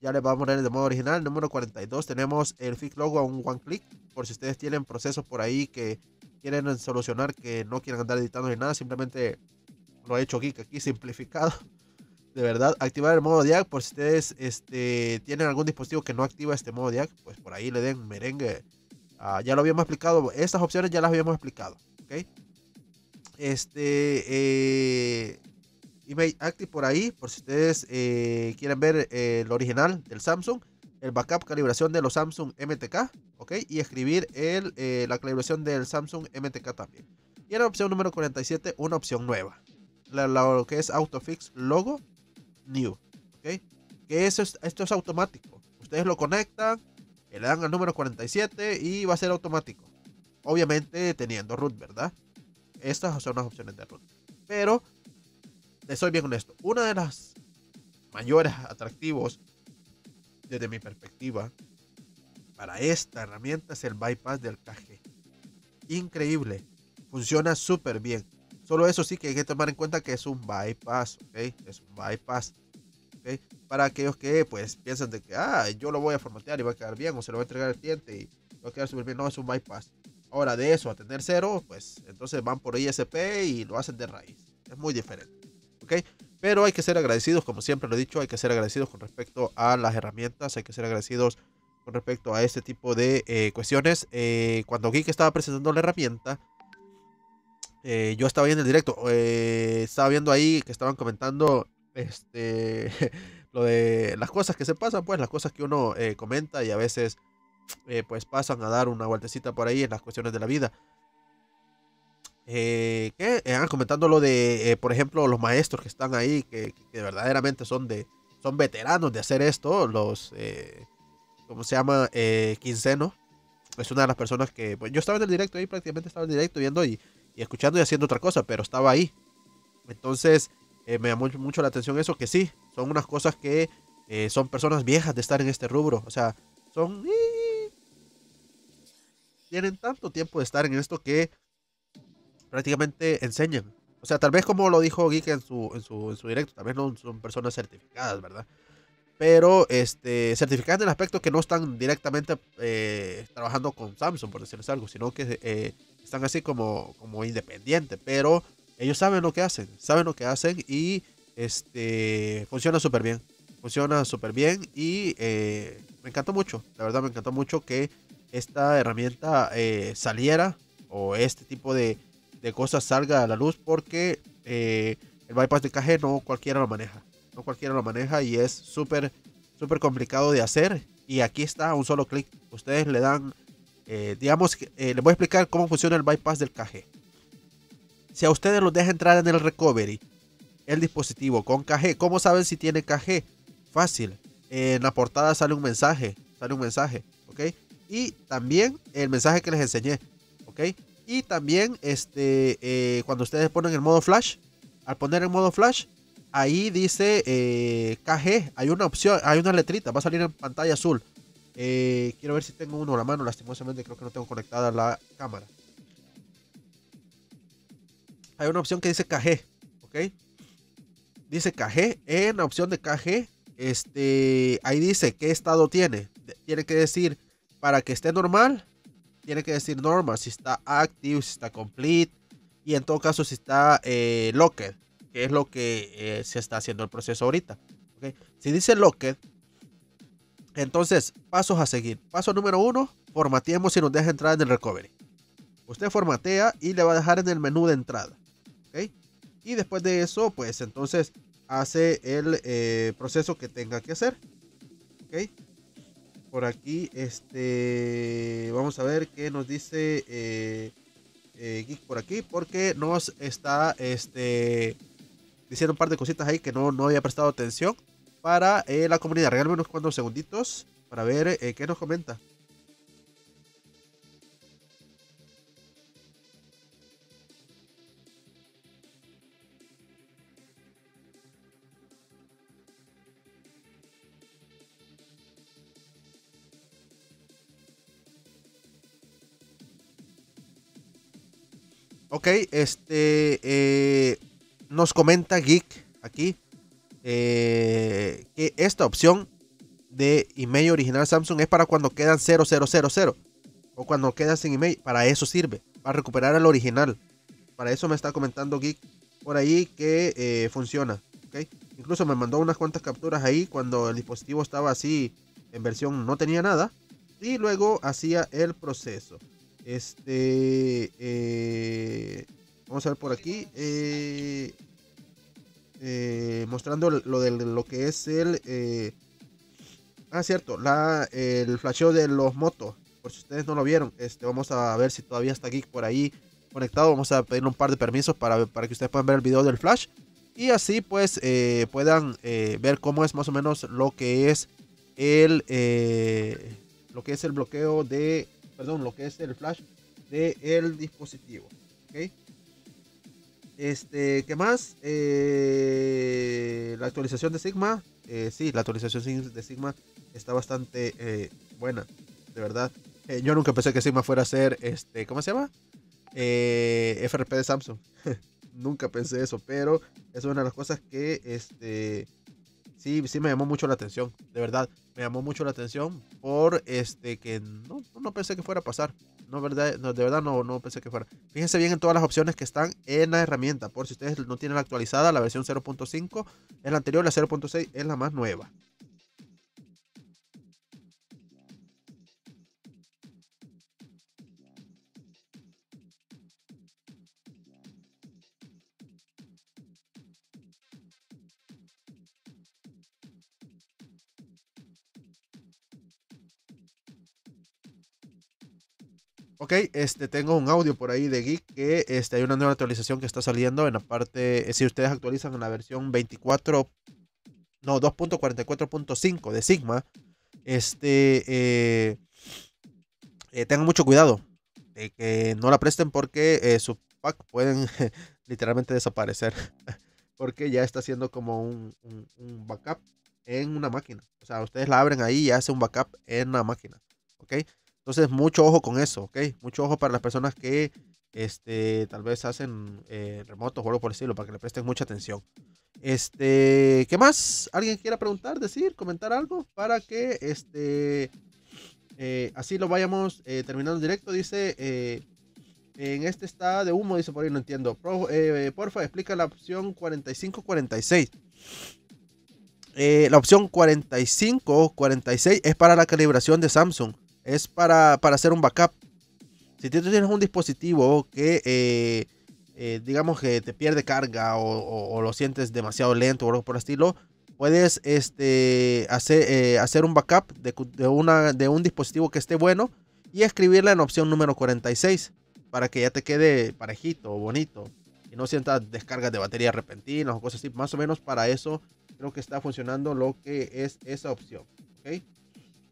ya les vamos a poner de modo original. Número 42 tenemos el fix logo a un one click por si ustedes tienen procesos por ahí que quieren solucionar, que no quieren andar editando ni nada, simplemente lo he hecho Geek aquí simplificado. De verdad, activar el modo DIAC por si ustedes este, tienen algún dispositivo que no activa este modo DIAC, pues por ahí le den merengue. Ah, ya lo habíamos explicado, estas opciones ya las habíamos explicado. ¿ok? Este, eh, email active por ahí, por si ustedes eh, quieren ver eh, el original del Samsung el backup calibración de los Samsung MTK, ¿ok? Y escribir el, eh, la calibración del Samsung MTK también. Y en la opción número 47, una opción nueva. lo que es Autofix Logo New, ¿ok? Que eso esto es automático. Ustedes lo conectan, le dan al número 47 y va a ser automático. Obviamente teniendo root, ¿verdad? Estas son las opciones de root. Pero, les soy bien honesto, una de las mayores atractivos desde mi perspectiva, para esta herramienta es el bypass del KG. Increíble. Funciona súper bien. Solo eso sí que hay que tomar en cuenta que es un bypass, ¿ok? Es un bypass. ¿ok? Para aquellos que pues piensan de que, ah, yo lo voy a formatear y va a quedar bien o se lo voy a entregar al cliente y va a quedar súper bien. No, es un bypass. Ahora de eso a tener cero, pues entonces van por ISP y lo hacen de raíz. Es muy diferente. ¿Ok? Pero hay que ser agradecidos, como siempre lo he dicho, hay que ser agradecidos con respecto a las herramientas, hay que ser agradecidos con respecto a este tipo de eh, cuestiones. Eh, cuando Geek estaba presentando la herramienta, eh, yo estaba viendo el directo, estaba viendo ahí que estaban comentando este, lo de las cosas que se pasan, pues las cosas que uno comenta y a veces pues pasan a dar una vueltecita por ahí en las cuestiones de la vida. eh, ¿qué? Eh, comentando lo de, por ejemplo, los maestros que están ahí, que, verdaderamente son de son veteranos de hacer esto, los, ¿cómo se llama? Quinceno. Es una de las personas que, pues yo estaba en el directo ahí, prácticamente estaba en el directo viendo y, y escuchando y haciendo otra cosa, pero estaba ahí. Entonces, me llamó mucho la atención eso, que sí, son unas cosas que son personas viejas de estar en este rubro. O sea, son tienen tanto tiempo de estar en esto que prácticamente enseñan. O sea, tal vez como lo dijo Geek en su, en su, en su directo, tal vez no son personas certificadas, ¿verdad? Pero este, certificadas en el aspecto que no están directamente eh, trabajando con Samsung, por decirles algo, sino que eh, están así como, como independientes. Pero ellos saben lo que hacen, saben lo que hacen y este, funciona súper bien. Funciona súper bien y eh, me encantó mucho, la verdad me encantó mucho que esta herramienta eh, saliera o este tipo de, cosas salga a la luz porque eh, el bypass de caje no cualquiera lo maneja. No cualquiera lo maneja y es súper, súper complicado de hacer. Y aquí está un solo clic. Ustedes le dan, digamos, les voy a explicar cómo funciona el bypass del KG. Si a ustedes los deja entrar en el recovery, el dispositivo con KG, ¿cómo saben si tiene KG? Fácil. En la portada sale un mensaje, sale un mensaje, ¿ok? y también el mensaje que les enseñé, ¿ok? Y también este, eh, cuando ustedes ponen el modo flash, al poner el modo flash, ahí dice eh, KG, hay una opción, hay una letrita, va a salir en pantalla azul. Eh, quiero ver si tengo uno a la mano, lastimosamente creo que no tengo conectada la cámara. Hay una opción que dice KG, ¿ok? Dice KG, en la opción de KG, este, ahí dice qué estado tiene. Tiene que decir para que esté normal, tiene que decir normal. Si está active, si está complete. Y en todo caso, si está eh, locked, que es lo que eh, se está haciendo el proceso ahorita. Si dice locked, entonces pasos a seguir. Paso número uno, formateemos y nos deja entrar en el recovery. Usted formatea y le va a dejar en el menú de entrada. Y después de eso, pues entonces hace el eh, proceso que tenga que hacer. por aquí. Este, vamos a ver qué nos dice eh, eh, Geek por aquí, porque nos está este, diciendo un par de cositas ahí que no, no había prestado atención para la comunidad. Regálame unos cuantos segunditos para ver qué nos comenta. Ok, este eh, nos comenta Geek aquí eh, que esta opción de email original Samsung es para cuando quedan 0000 o cuando quedan sin email. Para eso sirve, para recuperar el original. Para eso me está comentando Geek por ahí que eh, funciona. ¿okay? Incluso me mandó unas cuantas capturas ahí cuando el dispositivo estaba así en versión no tenía nada. Y luego hacía el proceso. Este, eh, vamos a ver por aquí, eh, eh, mostrando lo de lo que es el, ah, cierto, la, el flasheo de los motos. Por si ustedes no lo vieron, este, vamos a ver si todavía está aquí por ahí conectado. Vamos a pedirle un par de permisos para, para que ustedes puedan ver el video del flash. Y así pues puedan ver cómo es más o menos lo que es el, lo que es el bloqueo de perdón, lo que es el flash del el dispositivo. ¿okay? Este, ¿qué más? Eh, la actualización de Sigma. Eh, sí, la actualización de Sigma está bastante eh, buena, de verdad. yo nunca pensé que Sigma fuera a ser, este, ¿cómo se llama? FRP de Samsung. nunca pensé eso, pero es una de las cosas que, este, sí, sí me llamó mucho la atención, de verdad, me llamó mucho la atención por este que no, no pensé que fuera a pasar. No, verdad, no, de verdad no, no pensé que fuera. Fíjense bien en todas las opciones que están en la herramienta. Por si ustedes no tienen la actualizada, la versión 0.5 es la anterior, la 0.6 es la más nueva. Ok, este, tengo un audio por ahí de Geek que este, hay una nueva actualización que está saliendo en la parte, eh, si ustedes actualizan en la versión 24, no, 2.44.5 de Sigma, este, eh, eh, tengan mucho cuidado de que no la presten porque su pack pueden literalmente desaparecer, porque ya está haciendo como un, backup en una máquina. O sea, ustedes la abren ahí y hace un backup en una máquina, ¿ok? Entonces, mucho ojo con eso, ¿ok? Mucho ojo para las personas que este, tal vez hacen eh, remotos o algo por el estilo, para que le presten mucha atención. Este, ¿qué más? ¿Alguien quiera preguntar, decir, comentar algo? Para que este, eh, así lo vayamos eh, terminando en directo. Dice, en este está de humo, dice por ahí, no entiendo. porfa, explica la opción 4546. la opción 4546 es para la calibración de Samsung es para, hacer un backup. Si tú tienes un dispositivo que, eh, eh, digamos que te pierde carga o, lo sientes demasiado lento o algo por estilo, puedes este, hacer, eh, hacer un backup de, una, de un dispositivo que esté bueno y escribirla en opción número 46 para que ya te quede parejito o bonito y no sientas descargas de batería repentinas o cosas así. Más o menos para eso creo que está funcionando lo que es esa opción. ¿okay?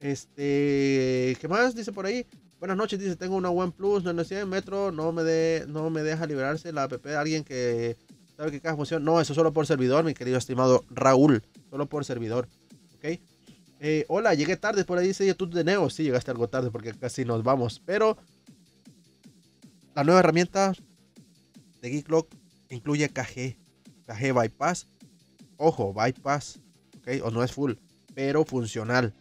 Este, ¿qué más dice por ahí? Buenas noches, dice, tengo una OnePlus 900 Metro, no me, de, no me deja liberarse la app de alguien que sabe que cada función. No, eso solo por servidor, mi querido estimado Raúl, solo por servidor. ¿Ok? Eh, hola, llegué tarde, por ahí dice YouTube de Neo. Sí, llegaste algo tarde porque casi nos vamos, pero la nueva herramienta de Geeklock incluye KG, KG Bypass. Ojo, Bypass, ¿ok? O no es full, pero funcional.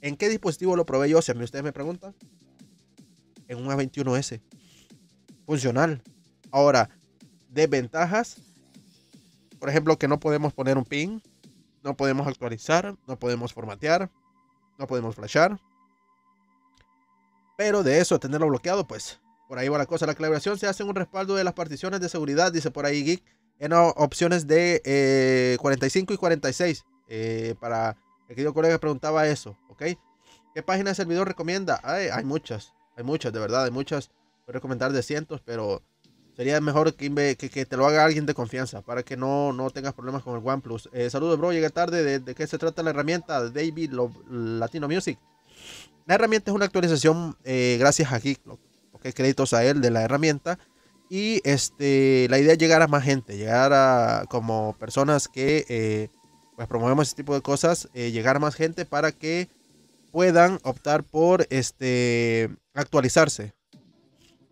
¿En qué dispositivo lo probé yo? Si a mí ustedes me preguntan. En un A21S. Funcional. Ahora, desventajas. Por ejemplo, que no podemos poner un pin. No podemos actualizar. No podemos formatear. No podemos flashar. Pero de eso, tenerlo bloqueado, pues por ahí va la cosa. La calibración se hace en un respaldo de las particiones de seguridad, dice por ahí Geek, en opciones de 45 eh, y 46 eh, para el querido colega preguntaba eso, ¿ok? ¿Qué página de servidor recomienda? hay muchas, hay muchas, de verdad, hay muchas. Voy a recomendar de cientos, pero sería mejor que, te lo haga alguien de confianza para que no, no tengas problemas con el OnePlus. Eh, saludos, bro. Llegué tarde. ¿De, qué se trata la herramienta? David Latino Music. La herramienta es una actualización eh, gracias a Geeklock. Ok, créditos a él de la herramienta. Y este, la idea es llegar a más gente, llegar a como personas que eh, pues promovemos este tipo de cosas, eh, llegar más gente para que puedan optar por este actualizarse.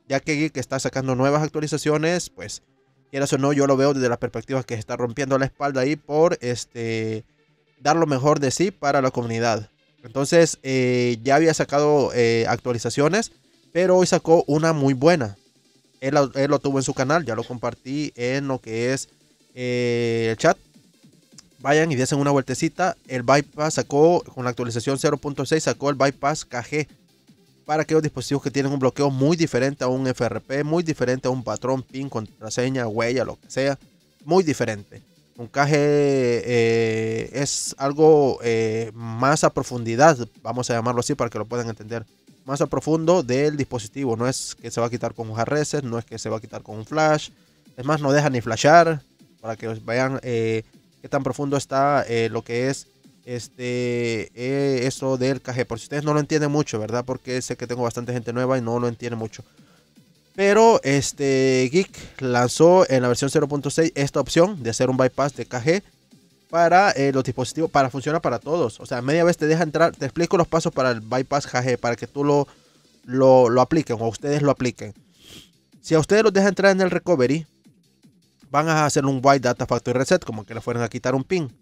Ya que Geek está sacando nuevas actualizaciones, pues quieras o no, yo lo veo desde la perspectiva que está rompiendo la espalda ahí por este dar lo mejor de sí para la comunidad. Entonces eh, ya había sacado eh, actualizaciones, pero hoy sacó una muy buena. Él, él, lo tuvo en su canal, ya lo compartí en lo que es el chat vayan y desen una vueltecita. El bypass sacó, con la actualización 0.6, sacó el bypass KG para aquellos dispositivos que tienen un bloqueo muy diferente a un FRP, muy diferente a un patrón, pin, contraseña, huella, lo que sea. Muy diferente. Un KG eh, es algo eh, más a profundidad, vamos a llamarlo así para que lo puedan entender. Más a profundo del dispositivo. No es que se va a quitar con un hard no es que se va a quitar con un flash. Es más, no deja ni flashar para que vayan eh, tan profundo está eh, lo que es este eh, esto del KG. Por si ustedes no lo entienden mucho, ¿verdad? Porque sé que tengo bastante gente nueva y no lo entiende mucho. Pero este Geek lanzó en la versión 0.6 esta opción de hacer un bypass de KG para eh, los dispositivos, para funcionar para todos. O sea, media vez te deja entrar, te explico los pasos para el bypass KG para que tú lo, lo, lo apliquen o ustedes lo apliquen. Si a ustedes los deja entrar en el recovery, van a hacer un white data factory reset, como que le fueran a quitar un pin.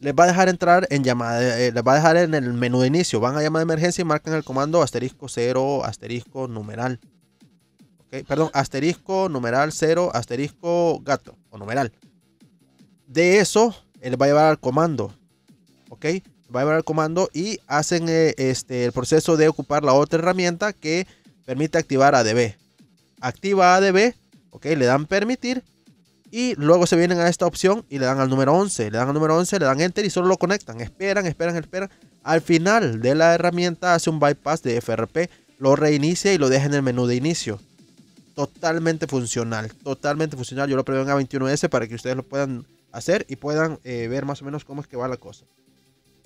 Les va a dejar entrar en llamada, eh, les va a dejar en el menú de inicio. Van a llamada de emergencia y marcan el comando asterisco 0, asterisco numeral. Perdón, asterisco numeral 0, asterisco gato o numeral. De eso, él va a llevar al comando. Ok, va a llevar al comando y hacen eh, este, el proceso de ocupar la otra herramienta que permite activar ADB. Activa ADB, ok, le dan permitir y luego se vienen a esta opción y le dan al número 11. Le dan al número 11, le dan enter y solo lo conectan. Esperan, esperan, esperan. Al final de la herramienta hace un bypass de FRP lo reinicia y lo deja en el menú de inicio. Totalmente funcional, totalmente funcional. Yo lo probé en A21S para que ustedes lo puedan hacer y puedan eh, ver más o menos cómo es que va la cosa.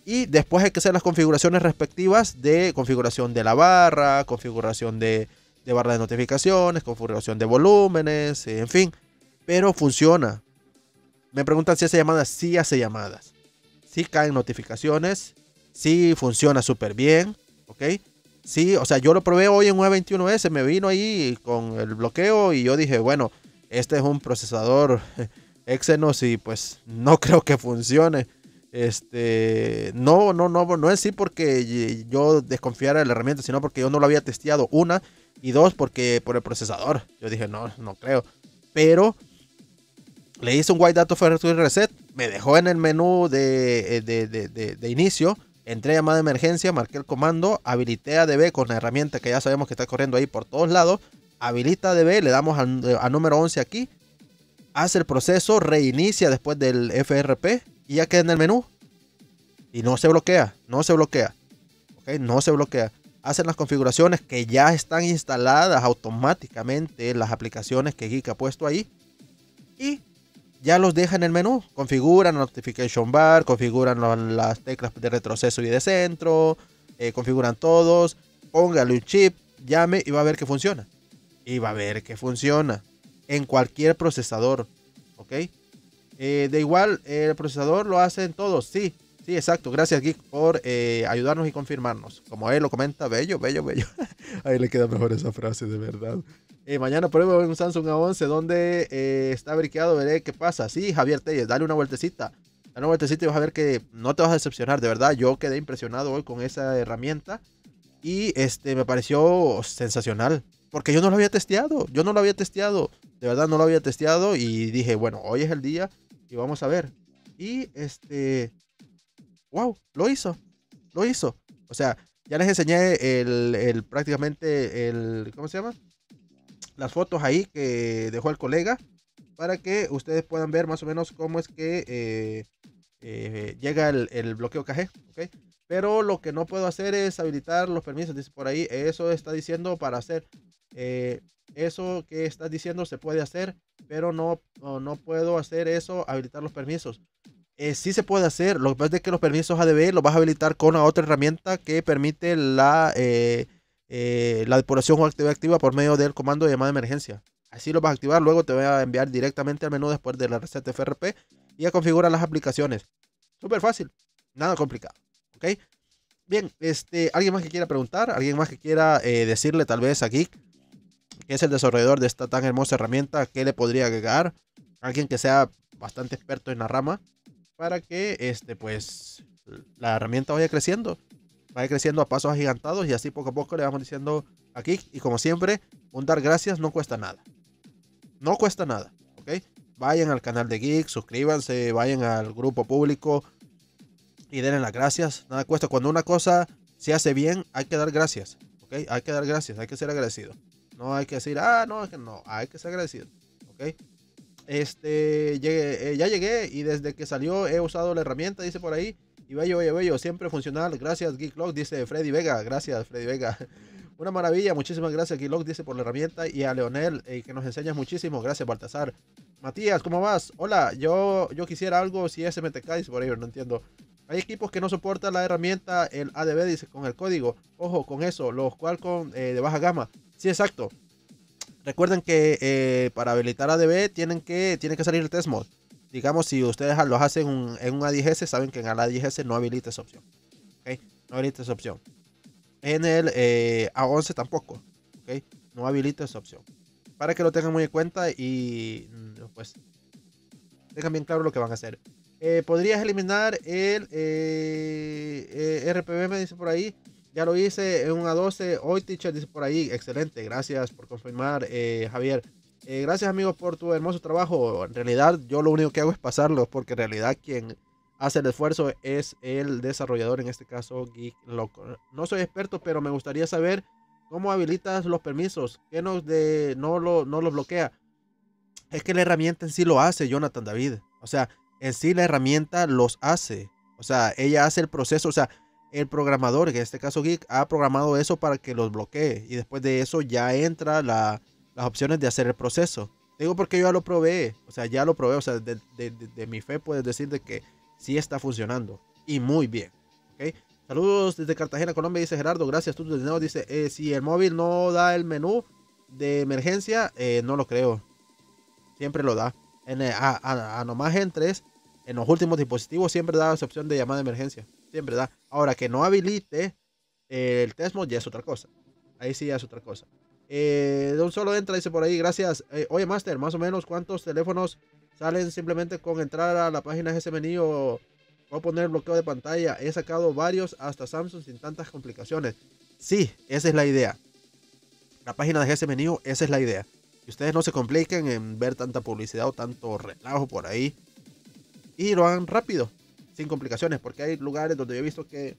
Y después hay que hacer las configuraciones respectivas de configuración de la barra, configuración de, barra de notificaciones, configuración de volúmenes, en fin. Pero funciona. Me preguntan si hace llamadas. Sí hace llamadas. Sí caen notificaciones. Sí funciona súper bien. ¿Ok? Sí, o sea, yo lo probé hoy en un A21S. Me vino ahí con el bloqueo y yo dije, bueno, este es un procesador Exynos y pues no creo que funcione. Este, no, no, no, no es sí porque yo desconfiara de la herramienta, sino porque yo no lo había testeado. Una y dos, porque por el procesador. Yo dije, no, no creo. Pero le hice un white data factory reset, me dejó en el menú de, de, de, inicio, entré a llamada de emergencia, marqué el comando, habilité ADB con la herramienta que ya sabemos que está corriendo ahí por todos lados. Habilita ADB, le damos al, número 11 aquí, hace el proceso, reinicia después del FRP y ya queda en el menú. Y no se bloquea, no se bloquea. ¿Ok? No se bloquea. Hacen las configuraciones que ya están instaladas automáticamente en las aplicaciones que Geek ha puesto ahí. Y ya los deja en el menú. Configuran Notification Bar, configuran las teclas de retroceso y de centro, eh, configuran todos. Póngale un chip, llame y va a ver que funciona. Y va a ver que funciona en cualquier procesador. ¿Ok? Eh, de igual, el procesador lo hace en todos, sí. Sí, exacto. Gracias, Geek, por eh, ayudarnos y confirmarnos. Como él lo comenta, bello, bello, bello. Ahí le queda mejor esa frase, de verdad. Eh, mañana pruebo un Samsung A11 donde está briqueado, veré qué pasa. Sí, Javier Telles, dale una vueltecita. Dale una vueltecita y vas a ver que no te vas a decepcionar, de verdad. Yo quedé impresionado hoy con esa herramienta y este me pareció sensacional. Porque yo no lo había testeado, yo no lo había testeado, de verdad no lo había testeado y dije, bueno, hoy es el día y vamos a ver. Y este, wow, lo hizo, lo hizo. O sea, ya les enseñé el, prácticamente el, ¿cómo se llama? Las fotos ahí que dejó el colega para que ustedes puedan ver más o menos cómo es que eh, eh, llega el, bloqueo KG, ¿ok? Pero lo que no puedo hacer es habilitar los permisos, dice por ahí, eso está diciendo para hacer eh, eso que estás diciendo se puede hacer, pero no, no, puedo hacer eso, habilitar los permisos. Eh, sí se puede hacer, lo que pasa es que los permisos ADB los vas a habilitar con otra herramienta que permite la, eh, la depuración o actividad activa por medio del comando de llamada de emergencia. Así lo vas a activar, luego te voy a enviar directamente al menú después de la receta FRP y a configurar las aplicaciones. Súper fácil, nada complicado. ¿Ok? Bien, este, ¿alguien más que quiera preguntar? ¿Alguien más que quiera decirle tal vez aquí que es el desarrollador de esta tan hermosa herramienta, ¿qué le podría agregar? Alguien que sea bastante experto en la rama para que este pues la herramienta vaya creciendo, vaya creciendo a pasos agigantados y así poco a poco le vamos diciendo aquí y como siempre, un dar gracias no cuesta nada. No cuesta nada, ¿ok? Vayan al canal de Geek, suscríbanse, vayan al grupo público y denle las gracias. Nada cuesta. Cuando una cosa se hace bien, hay que dar gracias, ¿ok? Hay que dar gracias, hay que ser agradecido. No hay que decir, ah, no, es que no, hay que ser agradecido. ¿Ok? Este, llegué, eh, ya llegué y desde que salió he usado la herramienta, dice por ahí. Y bello, bello, bello, siempre funcional. Gracias, Geeklock, dice Freddy Vega. Gracias, Freddy Vega. Una maravilla, muchísimas gracias, Geeklock, dice por la herramienta. Y a Leonel, eh, que nos enseñas muchísimo. Gracias, Baltasar. Matías, ¿cómo vas? Hola, yo, yo quisiera algo si SMTK, dice por ahí, no entiendo. Hay equipos que no soportan la herramienta, el ADB, dice, con el código. Ojo con eso, los cual con eh, de baja gama. Sí, exacto. Recuerden que eh, para habilitar ADB tienen que, tiene que salir el test mode. Digamos, si ustedes lo hacen en un A10S, saben que en el A10S no habilita esa opción. No habilita esa opción. En el eh, A11 tampoco. No habilita esa opción. Para que lo tengan muy en cuenta y mm, pues tengan bien claro lo que van a hacer. Eh, podrías eliminar el RPB, me dice por ahí. Ya lo hice en un A12. Hoy, teacher, dice por ahí. Excelente. Gracias por confirmar, eh, Javier. Eh, gracias, amigos, por tu hermoso trabajo. En realidad, yo lo único que hago es pasarlo, porque en realidad quien hace el esfuerzo es el desarrollador, en este caso, Geek Loco. No soy experto, pero me gustaría saber cómo habilitas los permisos. ¿Qué nos de, no, lo, no los bloquea? Es que la herramienta en sí lo hace, Jonathan David. O sea, en sí la herramienta los hace. O sea, ella hace el proceso. O sea, el programador, que en este caso Geek, ha programado eso para que los bloquee. Y después de eso ya entra las opciones de hacer el proceso. Digo porque yo ya lo probé. O sea, ya lo probé. O sea, de, mi fe puedes decir de que sí está funcionando. Y muy bien. ¿okay? Saludos desde Cartagena, Colombia, dice Gerardo. Gracias. Tú de nuevo dice, eh, si el móvil no da el menú de emergencia, eh, no lo creo. Siempre lo da. En, a, a, nomás entres, en los últimos dispositivos siempre da esa opción de llamada de emergencia. Siempre da. Ahora que no habilite el Tesmo ya es otra cosa. Ahí sí ya es otra cosa. Eh, de un solo entra, dice por ahí, gracias. Eh, oye, Master, más o menos cuántos teléfonos salen simplemente con entrar a la página GSMNI o, o poner bloqueo de pantalla. He sacado varios hasta Samsung sin tantas complicaciones. Sí, esa es la idea. La página de GSMNI, esa es la idea. Que ustedes no se compliquen en ver tanta publicidad o tanto relajo por ahí. Y lo hagan rápido, sin complicaciones, porque hay lugares donde yo he visto que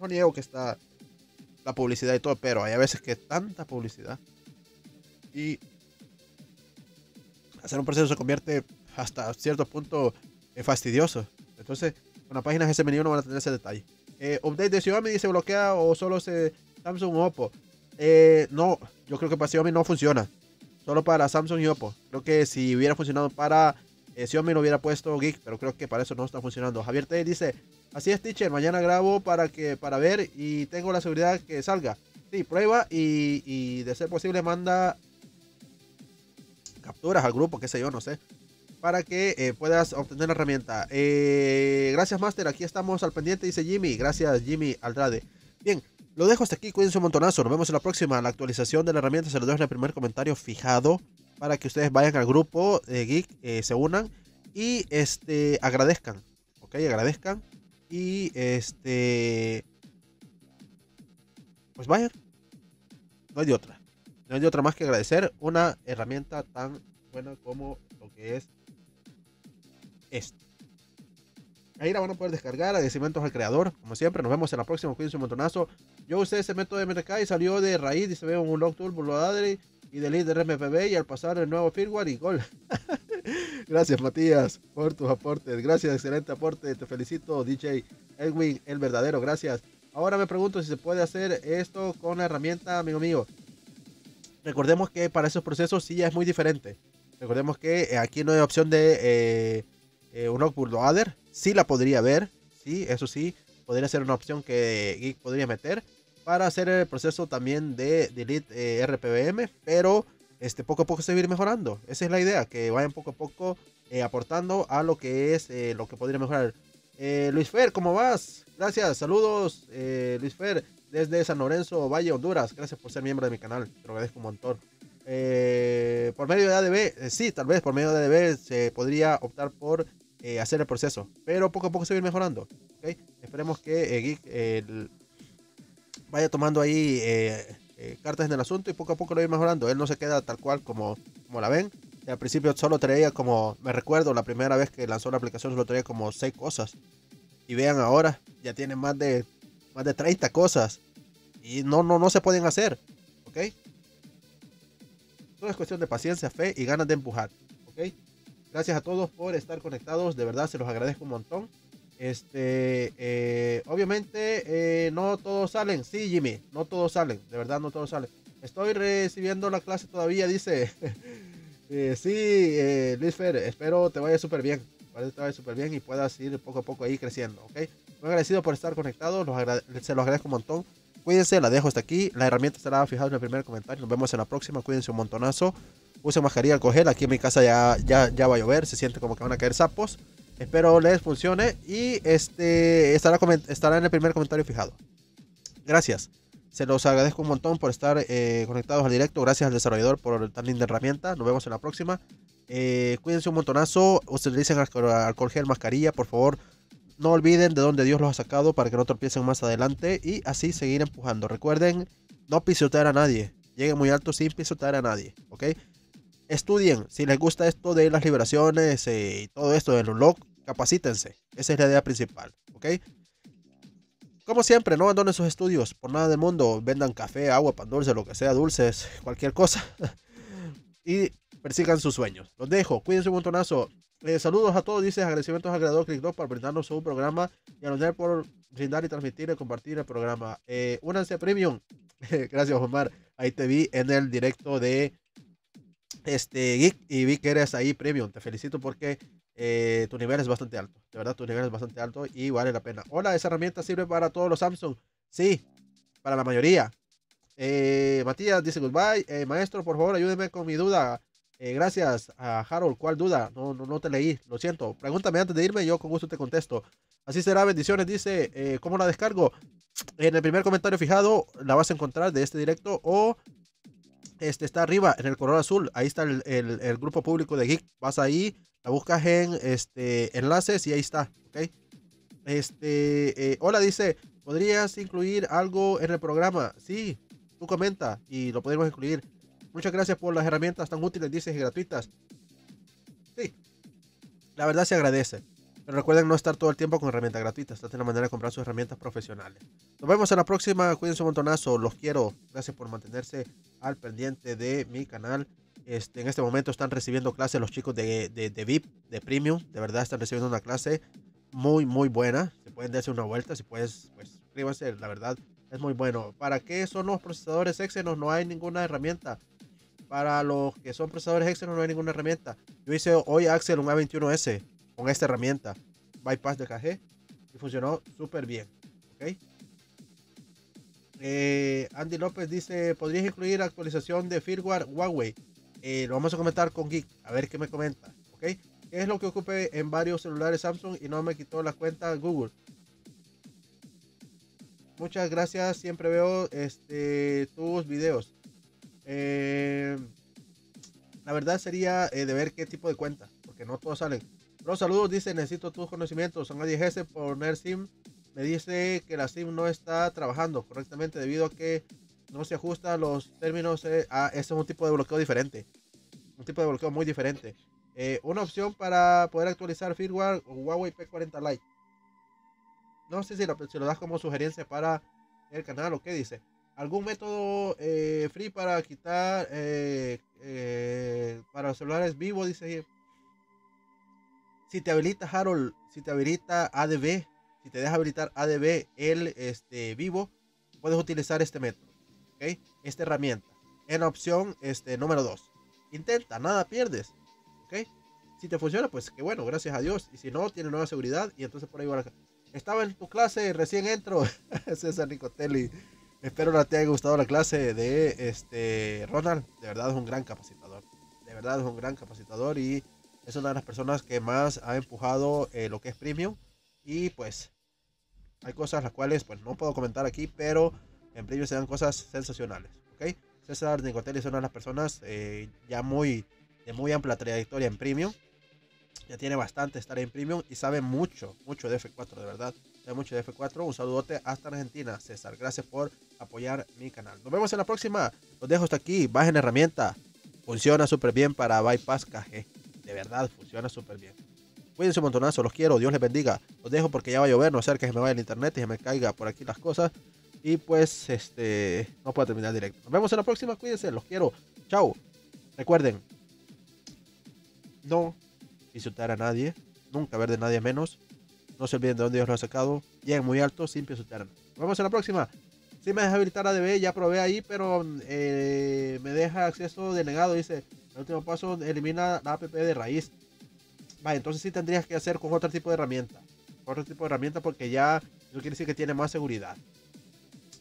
no niego que está la publicidad y todo, pero hay a veces que tanta publicidad y hacer un proceso se convierte hasta cierto punto eh, fastidioso. Entonces, con la página GSM no van a tener ese detalle. Eh, update de Xiaomi dice bloquea o solo se Samsung o Oppo. Eh, no, yo creo que para Xiaomi no funciona. Solo para Samsung y Oppo. Creo que si hubiera funcionado para Xiaomi lo hubiera puesto Geek, pero creo que para eso no está funcionando. Javier T dice, así es teacher, mañana grabo para que para ver y tengo la seguridad que salga. Sí, prueba y, de ser posible manda capturas al grupo, qué sé yo, no sé, para que eh, puedas obtener la herramienta. Eh, gracias Master, aquí estamos al pendiente, dice Jimmy. Gracias Jimmy Aldrade. Bien, lo dejo hasta aquí, cuídense un montonazo. Nos vemos en la próxima. La actualización de la herramienta se lo dejo en el primer comentario fijado para que ustedes vayan al grupo de Geek, eh, se unan y este agradezcan, ok, agradezcan y este pues vayan, no hay de otra, no hay de otra más que agradecer una herramienta tan buena como lo que es esto. Ahí la van a poder descargar. Agradecimientos al creador. Como siempre, nos vemos en la próxima. Cuídense un montonazo. Yo usé ese método de MTK y salió de raíz y se ve un log tool, y de líder MPB y al pasar el nuevo firmware y gol. Gracias Matías por tus aportes. Gracias, excelente aporte. Te felicito DJ Edwin, el verdadero. Gracias. Ahora me pregunto si se puede hacer esto con la herramienta, amigo mío. Recordemos que para esos procesos sí ya es muy diferente. Recordemos que eh, aquí no hay opción de eh, eh, un upload loader. Sí la podría ver. Sí, eso sí. Podría ser una opción que Geek podría meter para hacer el proceso también de delete eh, RPBM, pero este, poco a poco se va a ir mejorando. Esa es la idea, que vayan poco a poco eh, aportando a lo que es eh, lo que podría mejorar. Luis Fer, ¿cómo vas? Gracias, saludos Luis Fer desde San Lorenzo, Valle, Honduras. Gracias por ser miembro de mi canal, te lo agradezco un montón. por medio de ADB, sí, tal vez por medio de ADB se podría optar por hacer el proceso, pero poco a poco se va a ir mejorando. Esperemos que Geek, vaya tomando ahí eh, eh, cartas en el asunto y poco a poco lo va mejorando. Él no se queda tal cual como, como la ven. al principio solo traía como, me recuerdo, la primera vez que lanzó la aplicación solo traía como 6 cosas. Y vean ahora, ya tiene más de, más de 30 cosas. Y no, no, no se pueden hacer. ¿Ok? Todo es cuestión de paciencia, fe y ganas de empujar. ¿Ok? Gracias a todos por estar conectados. De verdad se los agradezco un montón. Este, eh, obviamente, eh, no todos salen. Sí, Jimmy, no todos salen. De verdad, no todos salen. Estoy recibiendo la clase todavía, dice. eh, sí, Luis Fer, espero te vaya súper bien. Te vaya súper bien y puedas ir poco a poco ahí creciendo, ¿ok? Muy agradecido por estar conectado. se los agradezco un montón. Cuídense, la dejo hasta aquí. La herramienta estará fijada en el primer comentario. Nos vemos en la próxima. Cuídense un montonazo. Usen mascarilla al coger. Aquí en mi casa ya, ya, ya va a llover. Se siente como que van a caer sapos. Espero les funcione y este estará, estará en el primer comentario fijado. Gracias. Se los agradezco un montón por estar eh, conectados al directo. Gracias al desarrollador por tan linda herramienta. Nos vemos en la próxima. Eh, cuídense un montonazo. Utilicen alcohol gel, mascarilla, por favor. No olviden de dónde Dios los ha sacado para que no tropiecen más adelante y así seguir empujando. Recuerden, no pisotear a nadie. Lleguen muy alto sin pisotear a nadie. ¿Ok? Estudien. Si les gusta esto de las liberaciones eh, y todo esto del unlock, capacítense. Esa es la idea principal. ¿Ok? Como siempre, no abandonen sus estudios por nada del mundo. Vendan café, agua, pan dulce, lo que sea, dulces, cualquier cosa. y persigan sus sueños. Los dejo. Cuídense un montonazo. Eh, saludos a todos, dice agradecimientos al creador Click por brindarnos su programa y a los por brindar y transmitir y compartir el programa. Eh, únanse Premium. Gracias, Omar. Ahí te vi en el directo de este Geek y vi que eres ahí Premium. Te felicito porque eh, tu nivel es bastante alto. De verdad, tu nivel es bastante alto y vale la pena. Hola, esa herramienta sirve para todos los Samsung. Sí, para la mayoría. Eh, Matías dice goodbye. Eh, maestro, por favor, ayúdeme con mi duda. Gracias a Harold. ¿Cuál duda? No, no, no te leí. Lo siento. Pregúntame antes de irme. Yo con gusto te contesto. Así será. Bendiciones. Dice, ¿cómo la descargo? En el primer comentario fijado la vas a encontrar de este directo o este está arriba en el color azul. Ahí está el, el, grupo público de Geek. Vas ahí, la buscas en este enlaces y ahí está. ¿Ok? Este, hola, dice, ¿podrías incluir algo en el programa? Sí, tú comenta y lo podemos incluir. Muchas gracias por las herramientas tan útiles, dices, y gratuitas. Sí, la verdad se agradece. Pero recuerden no estar todo el tiempo con herramientas gratuitas. Traten la manera de comprar sus herramientas profesionales. Nos vemos en la próxima. Cuídense un montonazo. Los quiero. Gracias por mantenerse al pendiente de mi canal. Este, en este momento están recibiendo clases los chicos de, de, VIP, de Premium. De verdad están recibiendo una clase muy, muy buena. Se pueden darse una vuelta. Si puedes, pues suscríbanse. La verdad, es muy bueno. ¿Para qué son los procesadores Exynos? No hay ninguna herramienta. Para los que son procesadores Exynos no hay ninguna herramienta. Yo hice hoy Axel un A21S con esta herramienta. Bypass de KG. Y funcionó súper bien. Eh, Andy López dice, ¿podrías incluir actualización de firmware Huawei? Eh, lo vamos a comentar con Geek. A ver qué me comenta. ¿Ok? ¿Qué es lo que ocupe en varios celulares Samsung y no me quitó la cuenta Google? Muchas gracias. Siempre veo este, tus videos. Eh, la verdad sería eh, de ver qué tipo de cuenta, porque no todos salen. Los saludos, dice, necesito tus conocimientos. Son a 10S poner SIM. Me dice que la SIM no está trabajando correctamente debido a que no se ajusta los términos. Eh, a, es un tipo de bloqueo diferente. Un tipo de bloqueo muy diferente. una opción para poder actualizar firmware Huawei P40 Lite. No sé si lo, das como sugerencia para el canal o qué dice. ¿Algún método eh, free para quitar eh, eh, para celulares vivos? Dice Si te habilita Harold, si te habilita ADB, si te deja habilitar ADB el este, vivo, puedes utilizar este método. ¿okay? Esta herramienta. En opción este, número 2. Intenta, nada pierdes. ¿okay? Si te funciona, pues qué bueno, gracias a Dios. Y si no, tiene nueva seguridad y entonces por ahí va estaba en tu clase, recién entro. César Nicotelli. Espero que te haya gustado la clase de este Ronald. De verdad es un gran capacitador. De verdad es un gran capacitador y es una de las personas que más ha empujado eh, lo que es premium. Y pues hay cosas las cuales pues no puedo comentar aquí, pero en premium se dan cosas sensacionales. ¿ok? César Nicotelli es una de las personas eh, ya muy de muy amplia trayectoria en premium ya tiene bastante estar en Premium y sabe mucho, mucho de F4, de verdad. Sabe mucho de F4. Un saludote hasta Argentina, César. Gracias por apoyar mi canal. Nos vemos en la próxima. Los dejo hasta aquí. Bajen herramienta. Funciona súper bien para Bypass KG. De verdad, funciona súper bien. Cuídense un montonazo, los quiero, Dios les bendiga. Los dejo porque ya va a llover, no sea que se me vaya el internet y se me caiga por aquí las cosas. Y pues, este, no puedo terminar directo. Nos vemos en la próxima, cuídense, los quiero. Chao. Recuerden, no pisotear a nadie, nunca ver de nadie menos. No se olviden de dónde Dios lo ha sacado. Lleguen muy alto sin pisotear. Nos vemos en la próxima. Si me deja habilitar ADB, ya probé ahí, pero eh, me deja acceso denegado. Dice, el último paso elimina la app de raíz. Vale, entonces sí tendrías que hacer con otro tipo de herramienta. Otro tipo de herramienta porque ya eso quiere decir que tiene más seguridad.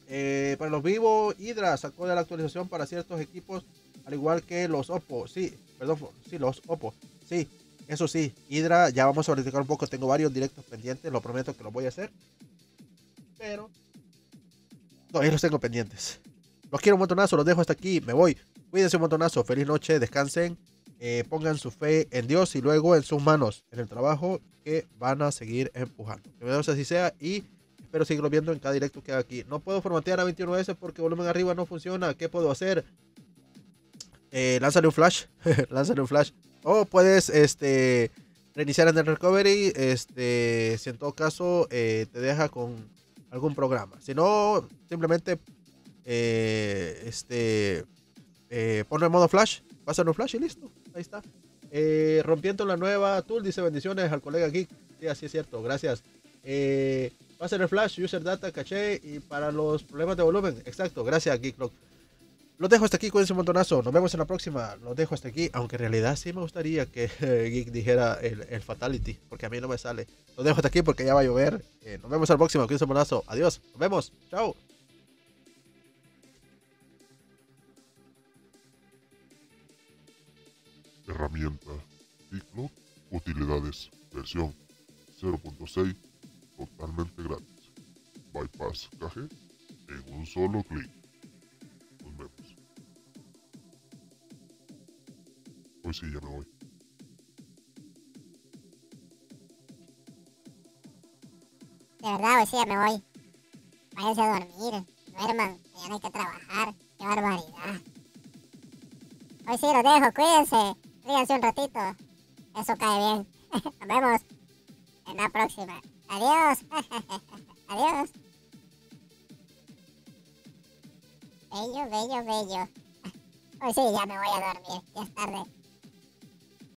Eh, para los vivos, Hydra sacó de la actualización para ciertos equipos, al igual que los Oppo. Sí, perdón, sí, los Oppo. Sí, eso sí, Hydra, ya vamos a verificar un poco. Tengo varios directos pendientes, lo prometo que lo voy a hacer. Pero todavía los tengo pendientes. Los quiero un montonazo, los dejo hasta aquí, me voy. Cuídense un montonazo, feliz noche, descansen. Eh, pongan su fe en Dios y luego en sus manos, en el trabajo que van a seguir empujando. Que Dios así sea y espero seguirlo viendo en cada directo que haga aquí. No puedo formatear a 21S porque volumen arriba no funciona. ¿Qué puedo hacer? Eh, lánzale un flash. lánzale un flash. O puedes este, reiniciar en el recovery. Este, si en todo caso eh, te deja con algún programa. Si no, simplemente eh, este, eh, ponlo en modo flash. Pásalo en flash y listo. Ahí está. Eh, rompiendo la nueva tool, dice bendiciones al colega Geek. Sí, así es cierto, gracias. Eh, ser el flash, user data, caché y para los problemas de volumen. Exacto, gracias Geeklock. Los dejo hasta aquí, cuídense un montonazo. Nos vemos en la próxima. Los dejo hasta aquí. Aunque en realidad sí me gustaría que Geek dijera el, el, Fatality. Porque a mí no me sale. Los dejo hasta aquí porque ya va a llover. Eh, nos vemos en la próxima. Cuídense un montonazo. Adiós. Nos vemos. Chao. Herramienta Geeklock Utilidades. Versión 0.6. Totalmente gratis. Bypass KG en un solo clic. Hoy sí, ya me voy. De verdad, hoy sí ya me voy. Váyanse a dormir. Duerman. No hay que trabajar. Qué barbaridad. Hoy sí los dejo. Cuídense. Ríganse un ratito. Eso cae bien. Nos vemos en la próxima. Adiós. Adiós. Bello, bello, bello. Hoy sí, ya me voy a dormir. Ya es tarde.